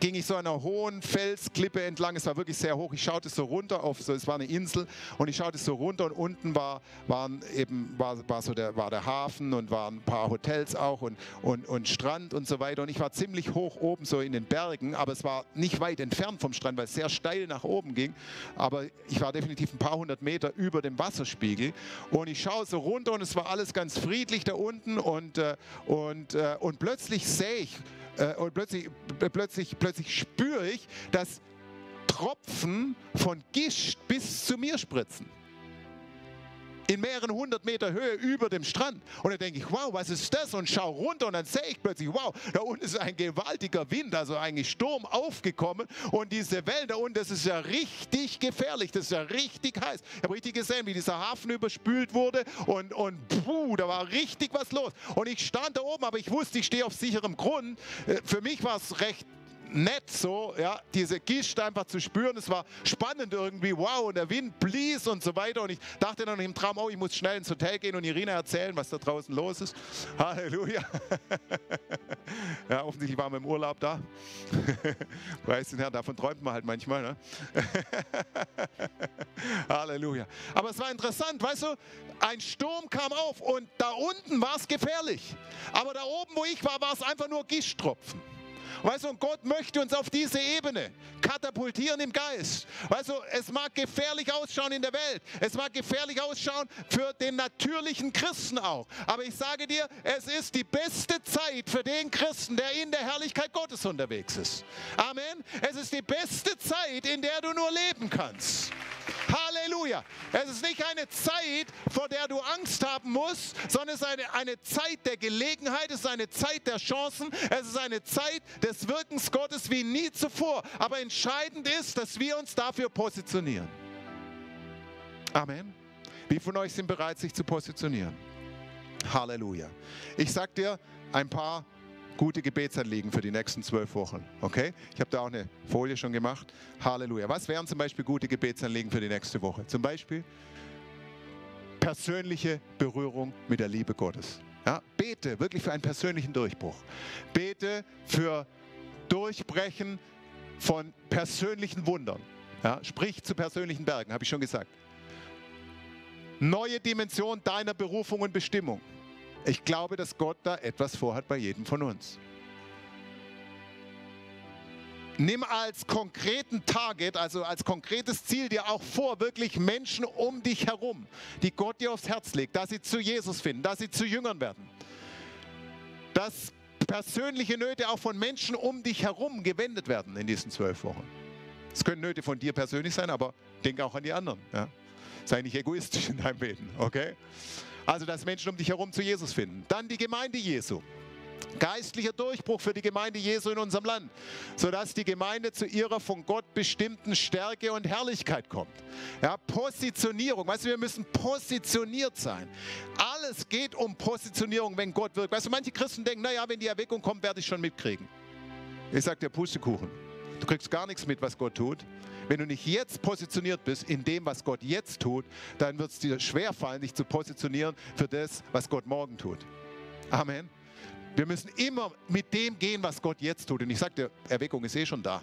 ging ich so einer hohen Felsklippe entlang. Es war wirklich sehr hoch. Ich schaute so runter auf, so, es war eine Insel und ich schaute so runter und unten war, waren eben, war, war, so der, war der Hafen und waren ein paar Hotels auch und, und, und Strand und so weiter. Und ich war ziemlich hoch oben so in den Bergen, aber es war nicht weit entfernt vom Strand, weil es sehr steil nach oben ging. Aber ich war definitiv ein paar hundert Meter über dem Wasserspiegel und ich schaue so runter und es war alles ganz friedlich da unten und, äh, und, äh, und plötzlich sehe ich, und plötzlich, plötzlich, plötzlich spüre ich, dass Tropfen von Gischt bis zu mir spritzen in mehreren hundert Meter Höhe über dem Strand. Und dann denke ich, wow, was ist das? Und schaue runter und dann sehe ich plötzlich, wow, da unten ist ein gewaltiger Wind, also eigentlich Sturm aufgekommen. Und diese Wellen da unten, das ist ja richtig gefährlich, das ist ja richtig heiß. Ich habe richtig gesehen, wie dieser Hafen überspült wurde und, und puh, da war richtig was los. Und ich stand da oben, aber ich wusste, ich stehe auf sicherem Grund. Äh, für mich war es recht nett so, ja, diese Gischt einfach zu spüren. Es war spannend irgendwie, wow, und der Wind blies und so weiter. Und ich dachte dann im Traum, oh, ich muss schnell ins Hotel gehen und Irina erzählen, was da draußen los ist. Halleluja. ja, offensichtlich waren wir im Urlaub da. Preis den Herrn, davon träumt man halt manchmal. Ne? Halleluja. Aber es war interessant, weißt du, ein Sturm kam auf und da unten war es gefährlich. Aber da oben, wo ich war, war es einfach nur Gischtropfen. Weißt du, und Gott möchte uns auf diese Ebene katapultieren im Geist. Weißt du, es mag gefährlich ausschauen in der Welt. Es mag gefährlich ausschauen für den natürlichen Christen auch. Aber ich sage dir, es ist die beste Zeit für den Christen, der in der Herrlichkeit Gottes unterwegs ist. Amen. Es ist die beste Zeit, in der du nur leben kannst. Halleluja. Es ist nicht eine Zeit, vor der du Angst haben musst, sondern es ist eine, eine Zeit der Gelegenheit, es ist eine Zeit der Chancen, es ist eine Zeit des Wirkens Gottes wie nie zuvor. Aber entscheidend ist, dass wir uns dafür positionieren. Amen. Wie von euch sind bereit, sich zu positionieren? Halleluja. Ich sag dir ein paar gute Gebetsanliegen für die nächsten zwölf Wochen. Okay? Ich habe da auch eine Folie schon gemacht. Halleluja. Was wären zum Beispiel gute Gebetsanliegen für die nächste Woche? Zum Beispiel persönliche Berührung mit der Liebe Gottes. Ja, bete wirklich für einen persönlichen Durchbruch. Bete für Durchbrechen von persönlichen Wundern. Ja, sprich zu persönlichen Bergen, habe ich schon gesagt. Neue Dimension deiner Berufung und Bestimmung. Ich glaube, dass Gott da etwas vorhat bei jedem von uns. Nimm als konkreten Target, also als konkretes Ziel dir auch vor, wirklich Menschen um dich herum, die Gott dir aufs Herz legt, dass sie zu Jesus finden, dass sie zu Jüngern werden. Dass persönliche Nöte auch von Menschen um dich herum gewendet werden in diesen zwölf Wochen. Es können Nöte von dir persönlich sein, aber denk auch an die anderen. Ja? Sei nicht egoistisch in deinem Beten, okay? Also, dass Menschen um dich herum zu Jesus finden. Dann die Gemeinde Jesu. Geistlicher Durchbruch für die Gemeinde Jesu in unserem Land, sodass die Gemeinde zu ihrer von Gott bestimmten Stärke und Herrlichkeit kommt. Ja, Positionierung, weißt du, wir müssen positioniert sein. Alles geht um Positionierung, wenn Gott wirkt. Weißt du, manche Christen denken, naja, wenn die Erweckung kommt, werde ich schon mitkriegen. Ich sage dir, Pustekuchen. Du kriegst gar nichts mit, was Gott tut. Wenn du nicht jetzt positioniert bist in dem, was Gott jetzt tut, dann wird es dir schwerfallen, dich zu positionieren für das, was Gott morgen tut. Amen. Wir müssen immer mit dem gehen, was Gott jetzt tut. Und ich sage dir, Erweckung ist eh schon da.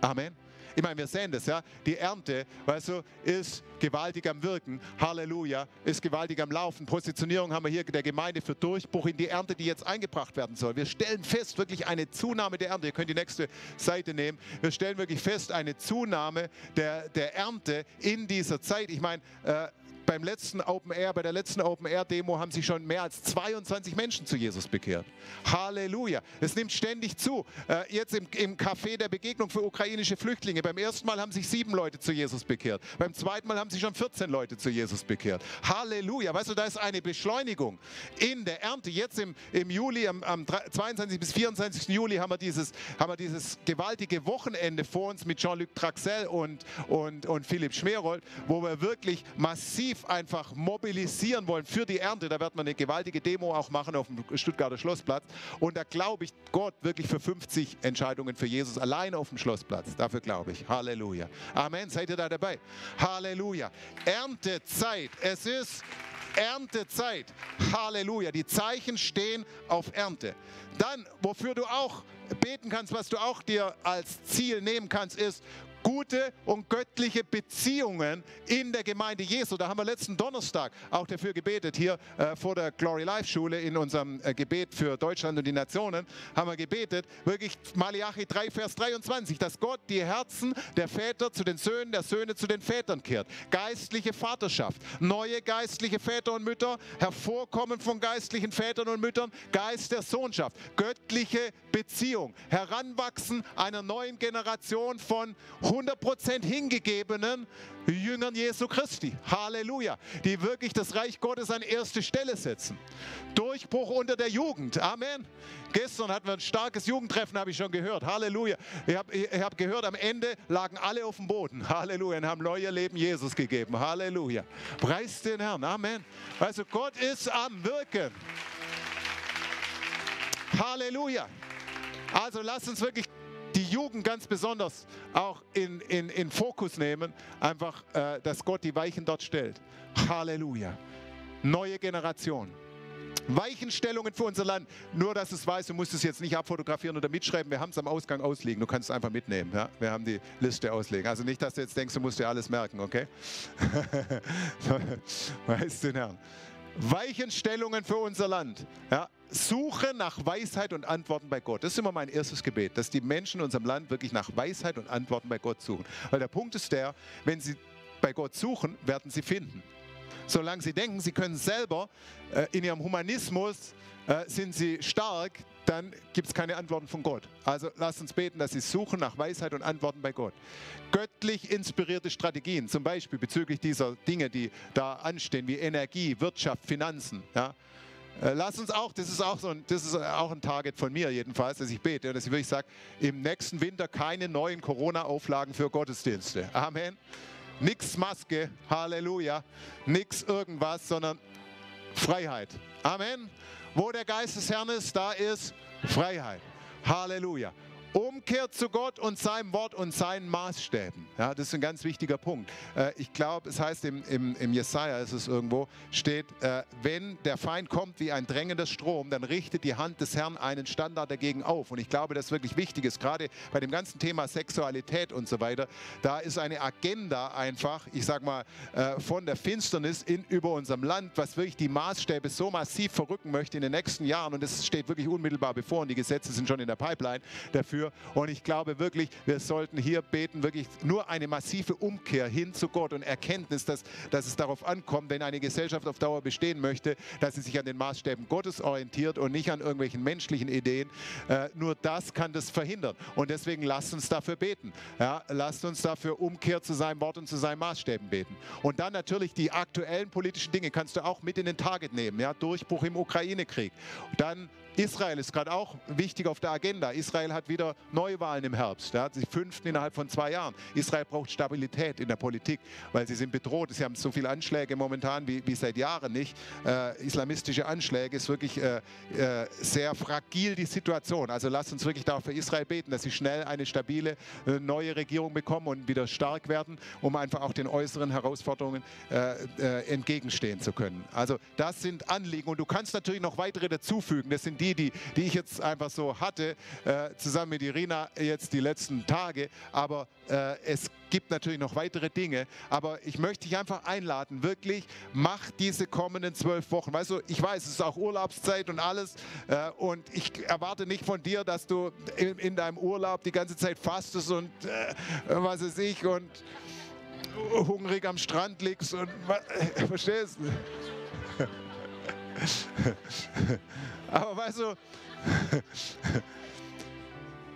Amen. Ich meine, wir sehen das, ja. Die Ernte, weißt du, ist gewaltig am Wirken. Halleluja, ist gewaltig am Laufen. Positionierung haben wir hier der Gemeinde für Durchbruch in die Ernte, die jetzt eingebracht werden soll. Wir stellen fest, wirklich eine Zunahme der Ernte. Ihr könnt die nächste Seite nehmen. Wir stellen wirklich fest, eine Zunahme der, der Ernte in dieser Zeit. Ich meine, äh, beim letzten Open Air, bei der letzten Open Air Demo haben sich schon mehr als 22 Menschen zu Jesus bekehrt. Halleluja. Es nimmt ständig zu. Äh, jetzt im, im Café der Begegnung für ukrainische Flüchtlinge Beim ersten Mal haben sich sieben Leute zu Jesus bekehrt. Beim zweiten Mal haben sich schon 14 Leute zu Jesus bekehrt. Halleluja. Weißt du, da ist eine Beschleunigung in der Ernte. Jetzt im, im Juli, am, am 22. bis 24. Juli haben wir dieses, haben wir dieses gewaltige Wochenende vor uns mit Jean-Luc Traxel und, und, und Philipp Schmerold, wo wir wirklich massiv einfach mobilisieren wollen für die Ernte. Da wird man eine gewaltige Demo auch machen auf dem Stuttgarter Schlossplatz. Und da glaube ich Gott wirklich für 50 Entscheidungen für Jesus allein auf dem Schlossplatz. Dafür glaube ich. Halleluja. Amen. Seid ihr da dabei? Halleluja. Erntezeit. Es ist Erntezeit. Halleluja. Die Zeichen stehen auf Ernte. Dann, wofür du auch beten kannst, was du auch dir als Ziel nehmen kannst, ist gute und göttliche Beziehungen in der Gemeinde Jesu. Da haben wir letzten Donnerstag auch dafür gebetet, hier äh, vor der Glory Life Schule in unserem äh, Gebet für Deutschland und die Nationen, haben wir gebetet, wirklich Malachi 3, Vers 23, dass Gott die Herzen der Väter zu den Söhnen, der Söhne zu den Vätern kehrt. Geistliche Vaterschaft, neue geistliche Väter und Mütter, hervorkommen von geistlichen Vätern und Müttern, Geist der Sohnschaft, göttliche Beziehung, Heranwachsen einer neuen Generation von 100% hingegebenen Jüngern Jesu Christi. Halleluja. Die wirklich das Reich Gottes an erste Stelle setzen. Durchbruch unter der Jugend. Amen. Gestern hatten wir ein starkes Jugendtreffen, habe ich schon gehört. Halleluja. Ich habe hab gehört, am Ende lagen alle auf dem Boden. Halleluja. Und haben neuer Leben Jesus gegeben. Halleluja. Preis den Herrn. Amen. Also Gott ist am Wirken. Halleluja. Also lasst uns wirklich die Jugend ganz besonders auch in, in, in Fokus nehmen, einfach, äh, dass Gott die Weichen dort stellt. Halleluja. Neue Generation. Weichenstellungen für unser Land. Nur, dass es weiß, du musst es jetzt nicht abfotografieren oder mitschreiben. Wir haben es am Ausgang auslegen. Du kannst es einfach mitnehmen. Ja? Wir haben die Liste auslegen. Also nicht, dass du jetzt denkst, du musst dir alles merken, okay? weißt den Herrn. Weichenstellungen für unser Land. Ja? Suche nach Weisheit und Antworten bei Gott. Das ist immer mein erstes Gebet, dass die Menschen in unserem Land wirklich nach Weisheit und Antworten bei Gott suchen. Weil der Punkt ist der, wenn sie bei Gott suchen, werden sie finden. Solange sie denken, sie können selber äh, in ihrem Humanismus äh, sind sie stark, dann gibt es keine Antworten von Gott. Also lasst uns beten, dass sie suchen nach Weisheit und Antworten bei Gott. Göttlich inspirierte Strategien, zum Beispiel bezüglich dieser Dinge, die da anstehen, wie Energie, Wirtschaft, Finanzen. Ja? Äh, lass uns auch, das ist auch, so ein, das ist auch ein Target von mir jedenfalls, dass ich bete dass ich wirklich sage, im nächsten Winter keine neuen Corona-Auflagen für Gottesdienste. Amen. Nix Maske, Halleluja, nix irgendwas, sondern Freiheit. Amen. Wo der Geist des Herrn ist, da ist Freiheit. Halleluja. Umkehr zu Gott und seinem Wort und seinen Maßstäben. Ja, das ist ein ganz wichtiger Punkt. Äh, ich glaube, es heißt im, im, im Jesaja, ist es irgendwo, steht, äh, wenn der Feind kommt wie ein drängender Strom, dann richtet die Hand des Herrn einen Standard dagegen auf. Und ich glaube, das ist wirklich wichtig ist, gerade bei dem ganzen Thema Sexualität und so weiter. Da ist eine Agenda einfach, ich sag mal, äh, von der Finsternis in, über unserem Land, was wirklich die Maßstäbe so massiv verrücken möchte in den nächsten Jahren. Und das steht wirklich unmittelbar bevor und die Gesetze sind schon in der Pipeline dafür dafür. Und ich glaube wirklich, wir sollten hier beten, wirklich nur eine massive Umkehr hin zu Gott und Erkenntnis, dass, dass es darauf ankommt, wenn eine Gesellschaft auf Dauer bestehen möchte, dass sie sich an den Maßstäben Gottes orientiert und nicht an irgendwelchen menschlichen Ideen. Äh, nur das kann das verhindern. Und deswegen lasst uns dafür beten. Ja, lasst uns dafür Umkehr zu seinem Wort und zu seinen Maßstäben beten. Und dann natürlich die aktuellen politischen Dinge kannst du auch mit in den Target nehmen. Ja, Durchbruch im Ukraine-Krieg. Dann Israel ist gerade auch wichtig auf der Agenda. Israel hat wieder Neuwahlen im Herbst. Ja, die fünften innerhalb von zwei Jahren. Israel braucht Stabilität in der Politik, weil sie sind bedroht. Sie haben so viele Anschläge momentan wie, wie seit Jahren nicht. Äh, islamistische Anschläge ist wirklich äh, äh, sehr fragil die Situation. Also lasst uns wirklich dafür Israel beten, dass sie schnell eine stabile äh, neue Regierung bekommen und wieder stark werden, um einfach auch den äußeren Herausforderungen äh, äh, entgegenstehen zu können. Also das sind Anliegen und du kannst natürlich noch weitere dazufügen. Das sind die, die, die ich jetzt einfach so hatte, äh, zusammen mit Irina jetzt die letzten Tage. Aber äh, es gibt natürlich noch weitere Dinge. Aber ich möchte dich einfach einladen, wirklich, mach diese kommenden zwölf Wochen. Weißt du, ich weiß, es ist auch Urlaubszeit und alles. Äh, und ich erwarte nicht von dir, dass du in, in deinem Urlaub die ganze Zeit fastest und äh, was weiß ich und hungrig am Strand liegst und verstehst du? Aber weißt du,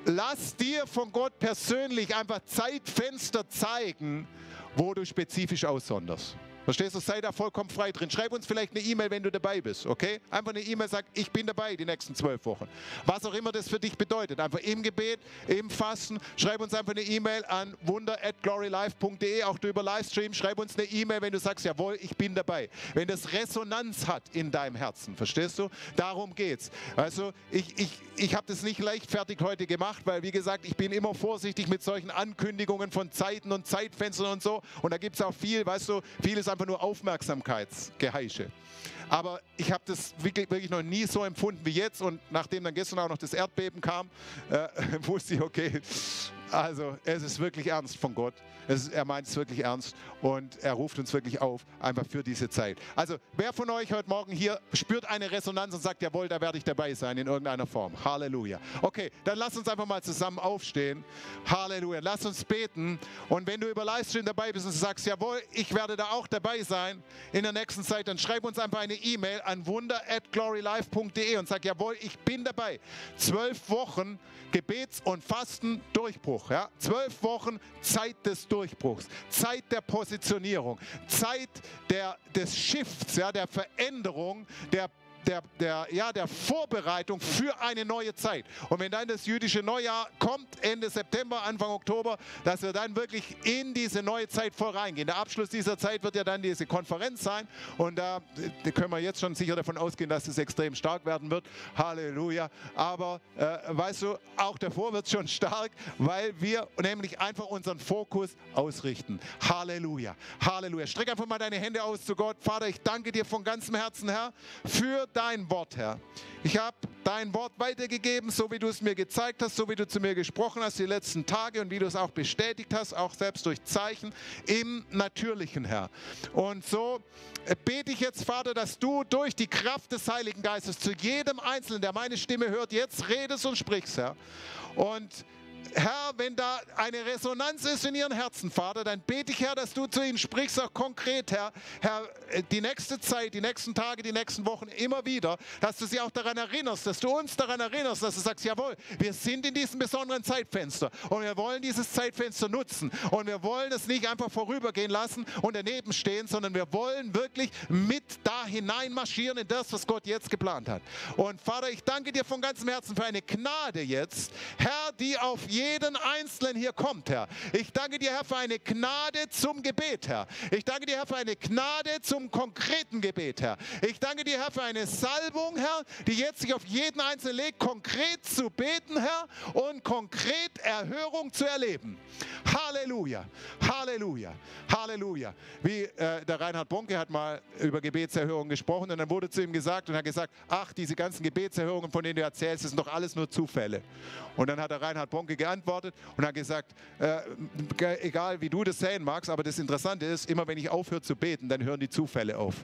lass dir von Gott persönlich einfach Zeitfenster zeigen, wo du spezifisch aussonderst. Verstehst du? Sei da vollkommen frei drin. Schreib uns vielleicht eine E-Mail, wenn du dabei bist, okay? Einfach eine E-Mail, sag, ich bin dabei die nächsten zwölf Wochen. Was auch immer das für dich bedeutet. Einfach im Gebet, im Fasten. Schreib uns einfach eine E-Mail an wunder.glorylife.de, auch über Livestream. Schreib uns eine E-Mail, wenn du sagst, jawohl, ich bin dabei. Wenn das Resonanz hat in deinem Herzen, verstehst du? Darum geht's. Also, ich, ich, ich habe das nicht leichtfertig heute gemacht, weil, wie gesagt, ich bin immer vorsichtig mit solchen Ankündigungen von Zeiten und Zeitfenstern und so. Und da gibt es auch viel, weißt du, vieles einfach nur Aufmerksamkeitsgeheische. Aber ich habe das wirklich, wirklich, noch nie so empfunden wie jetzt. Und nachdem dann gestern auch noch das Erdbeben kam, äh, wusste ich, okay, also es ist wirklich ernst von Gott. Ist, er meint es wirklich ernst und er ruft uns wirklich auf, einfach für diese Zeit. Also wer von euch heute Morgen hier spürt eine Resonanz und sagt, jawohl, da werde ich dabei sein in irgendeiner Form. Halleluja. Okay, dann lass uns einfach mal zusammen aufstehen. Halleluja. Lass uns beten. Und wenn du über Livestream dabei bist und sagst, jawohl, ich werde da auch dabei sein in der nächsten Zeit, dann schreib uns einfach eine E-Mail an wunder.glorylife.de und sag, jawohl, ich bin dabei. Zwölf Wochen Gebets- und Fasten-Durchbruch. Ja? Zwölf Wochen Zeit des Durchbruchs, Zeit der Positionierung, Zeit der, des Shifts, ja, der Veränderung, der der, der, ja, der Vorbereitung für eine neue Zeit. Und wenn dann das jüdische Neujahr kommt, Ende September, Anfang Oktober, dass wir dann wirklich in diese neue Zeit voreingehen. Der Abschluss dieser Zeit wird ja dann diese Konferenz sein. Und da, können wir jetzt schon sicher davon ausgehen, dass es extrem stark werden wird. Halleluja. Aber äh, weißt du, auch davor wird es schon stark, weil wir nämlich einfach unseren Fokus ausrichten. Halleluja. Halleluja. Streck einfach mal deine Hände aus zu Gott. Vater, ich danke dir von ganzem Herzen, Herr, für dein Wort, Herr. Ich habe dein Wort weitergegeben, so wie du es mir gezeigt hast, so wie du zu mir gesprochen hast die letzten Tage und wie du es auch bestätigt hast, auch selbst durch Zeichen im Natürlichen, Herr. Und so äh, bete ich jetzt, Vater, dass du durch die Kraft des Heiligen Geistes zu jedem Einzelnen, der meine Stimme hört, jetzt redest und sprichst, Herr. Und Herr, wenn da eine Resonanz ist in ihren Herzen, Vater, dann bete ich, Herr, dass du zu ihnen sprichst, auch konkret, Herr. Herr, äh, die nächste Zeit, die nächsten Tage, die nächsten Wochen immer wieder, dass du sie auch daran erinnerst, dass du uns daran erinnerst, dass du sagst, jawohl, wir sind in diesem besonderen Zeitfenster und wir wollen dieses Zeitfenster nutzen und wir wollen es nicht einfach vorübergehen lassen und daneben stehen, sondern wir wollen wirklich mit da hinein marschieren in das, was Gott jetzt geplant hat. Und Vater, ich danke dir von ganzem Herzen für eine Gnade jetzt, Herr, die auf jeden Einzelnen hier kommt, Herr. Ich danke dir, Herr, für eine Gnade zum Gebet, Herr. Ich danke dir, Herr, für eine Gnade zum konkreten Gebet, Herr. Ich danke dir, Herr, für eine Salbung, Herr, die jetzt sich auf jeden Einzelnen legt, konkret zu beten, Herr, und konkret Erhörung zu erleben. Halleluja, Halleluja, Halleluja. Wie äh, der Reinhard Bonke hat mal über Gebetserhörung gesprochen und dann wurde zu ihm gesagt und hat gesagt, ach, diese ganzen Gebetserhörungen, von denen du erzählst, das sind doch alles nur Zufälle. Und dann hat der Reinhard Bonke geantwortet und hat gesagt, äh, egal wie du das sehen magst, aber das Interessante ist, immer wenn ich aufhöre zu beten, dann hören die Zufälle auf.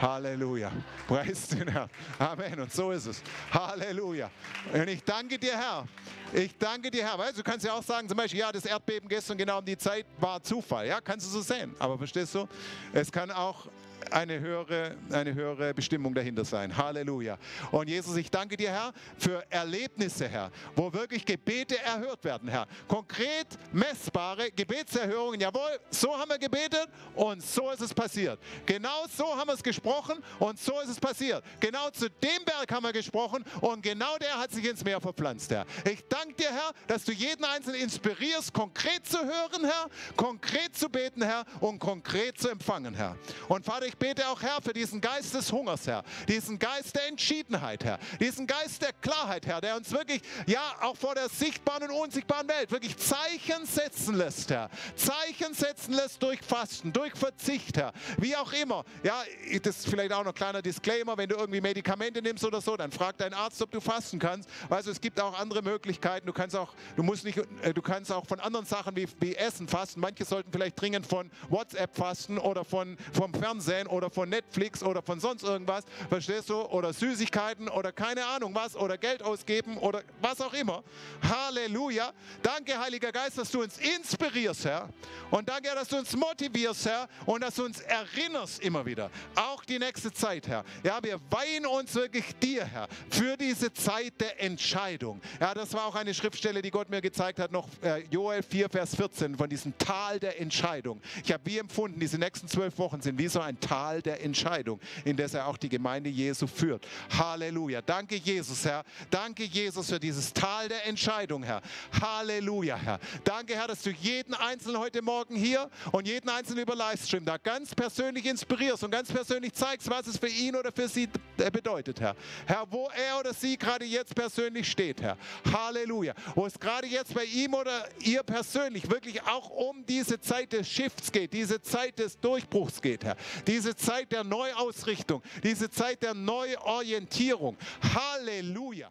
Halleluja. Preis den Herrn. Amen. Und so ist es. Halleluja. Und ich danke dir, Herr. Ich danke dir, Herr. Weißt, du kannst ja auch sagen, zum Beispiel, ja, das Erdbeben gestern genau um die Zeit war Zufall. Ja, kannst du so sehen. Aber verstehst du? Es kann auch eine höhere, eine höhere Bestimmung dahinter sein. Halleluja. Und Jesus, ich danke dir, Herr, für Erlebnisse, Herr, wo wirklich Gebete erhört werden, Herr. Konkret messbare Gebetserhörungen. Jawohl, so haben wir gebetet und so ist es passiert. Genau so haben wir es gesprochen und so ist es passiert. Genau zu dem Berg haben wir gesprochen und genau der hat sich ins Meer verpflanzt, Herr. Ich danke dir, Herr, dass du jeden Einzelnen inspirierst, konkret zu hören, Herr, konkret zu beten, Herr, und konkret zu empfangen, Herr. Und Vater, ich bete auch, Herr, für diesen Geist des Hungers, Herr, diesen Geist der Entschiedenheit, Herr, diesen Geist der Klarheit, Herr, der uns wirklich, ja, auch vor der sichtbaren und unsichtbaren Welt wirklich Zeichen setzen lässt, Herr. Zeichen setzen lässt durch Fasten, durch Verzicht, Herr. Wie auch immer. Ja, das ist vielleicht auch noch ein kleiner Disclaimer, wenn du irgendwie Medikamente nimmst oder so, dann frag deinen Arzt, ob du fasten kannst. Weißt du, es gibt auch andere Möglichkeiten. Du kannst auch, du musst nicht, äh, du kannst auch von anderen Sachen wie, wie Essen fasten. Manche sollten vielleicht dringend von WhatsApp fasten oder von, vom Fernsehen Fernsehen oder von Netflix oder von sonst irgendwas, verstehst du? Oder Süßigkeiten oder keine Ahnung was oder Geld ausgeben oder was auch immer. Halleluja. Danke, Heiliger Geist, dass du uns inspirierst, Herr. Und danke, dass du uns motivierst, Herr. Und dass du uns erinnerst immer wieder. Auch die nächste Zeit, Herr. Ja, wir weihen uns wirklich dir, Herr, für diese Zeit der Entscheidung. Ja, das war auch eine Schriftstelle, die Gott mir gezeigt hat, noch äh, Joel 4, Vers 14, von diesem Tal der Entscheidung. Ich habe wie empfunden, diese nächsten zwölf Wochen sind wie so ein Tal der Entscheidung, in das er auch die Gemeinde Jesu führt. Halleluja. Danke, Jesus, Herr. Danke, Jesus, für dieses Tal der Entscheidung, Herr. Halleluja, Herr. Danke, Herr, dass du jeden Einzelnen heute Morgen hier und jeden Einzelnen über Livestream da ganz persönlich inspirierst und ganz persönlich zeigst, was es für ihn oder für sie bedeutet, Herr. Herr, wo er oder sie gerade jetzt persönlich steht, Herr. Halleluja. Wo es gerade jetzt bei ihm oder ihr persönlich wirklich auch um diese Zeit des Shifts geht, diese Zeit des Durchbruchs geht, Herr. Diese Zeit der Neuausrichtung, diese Zeit der Neuorientierung. Halleluja.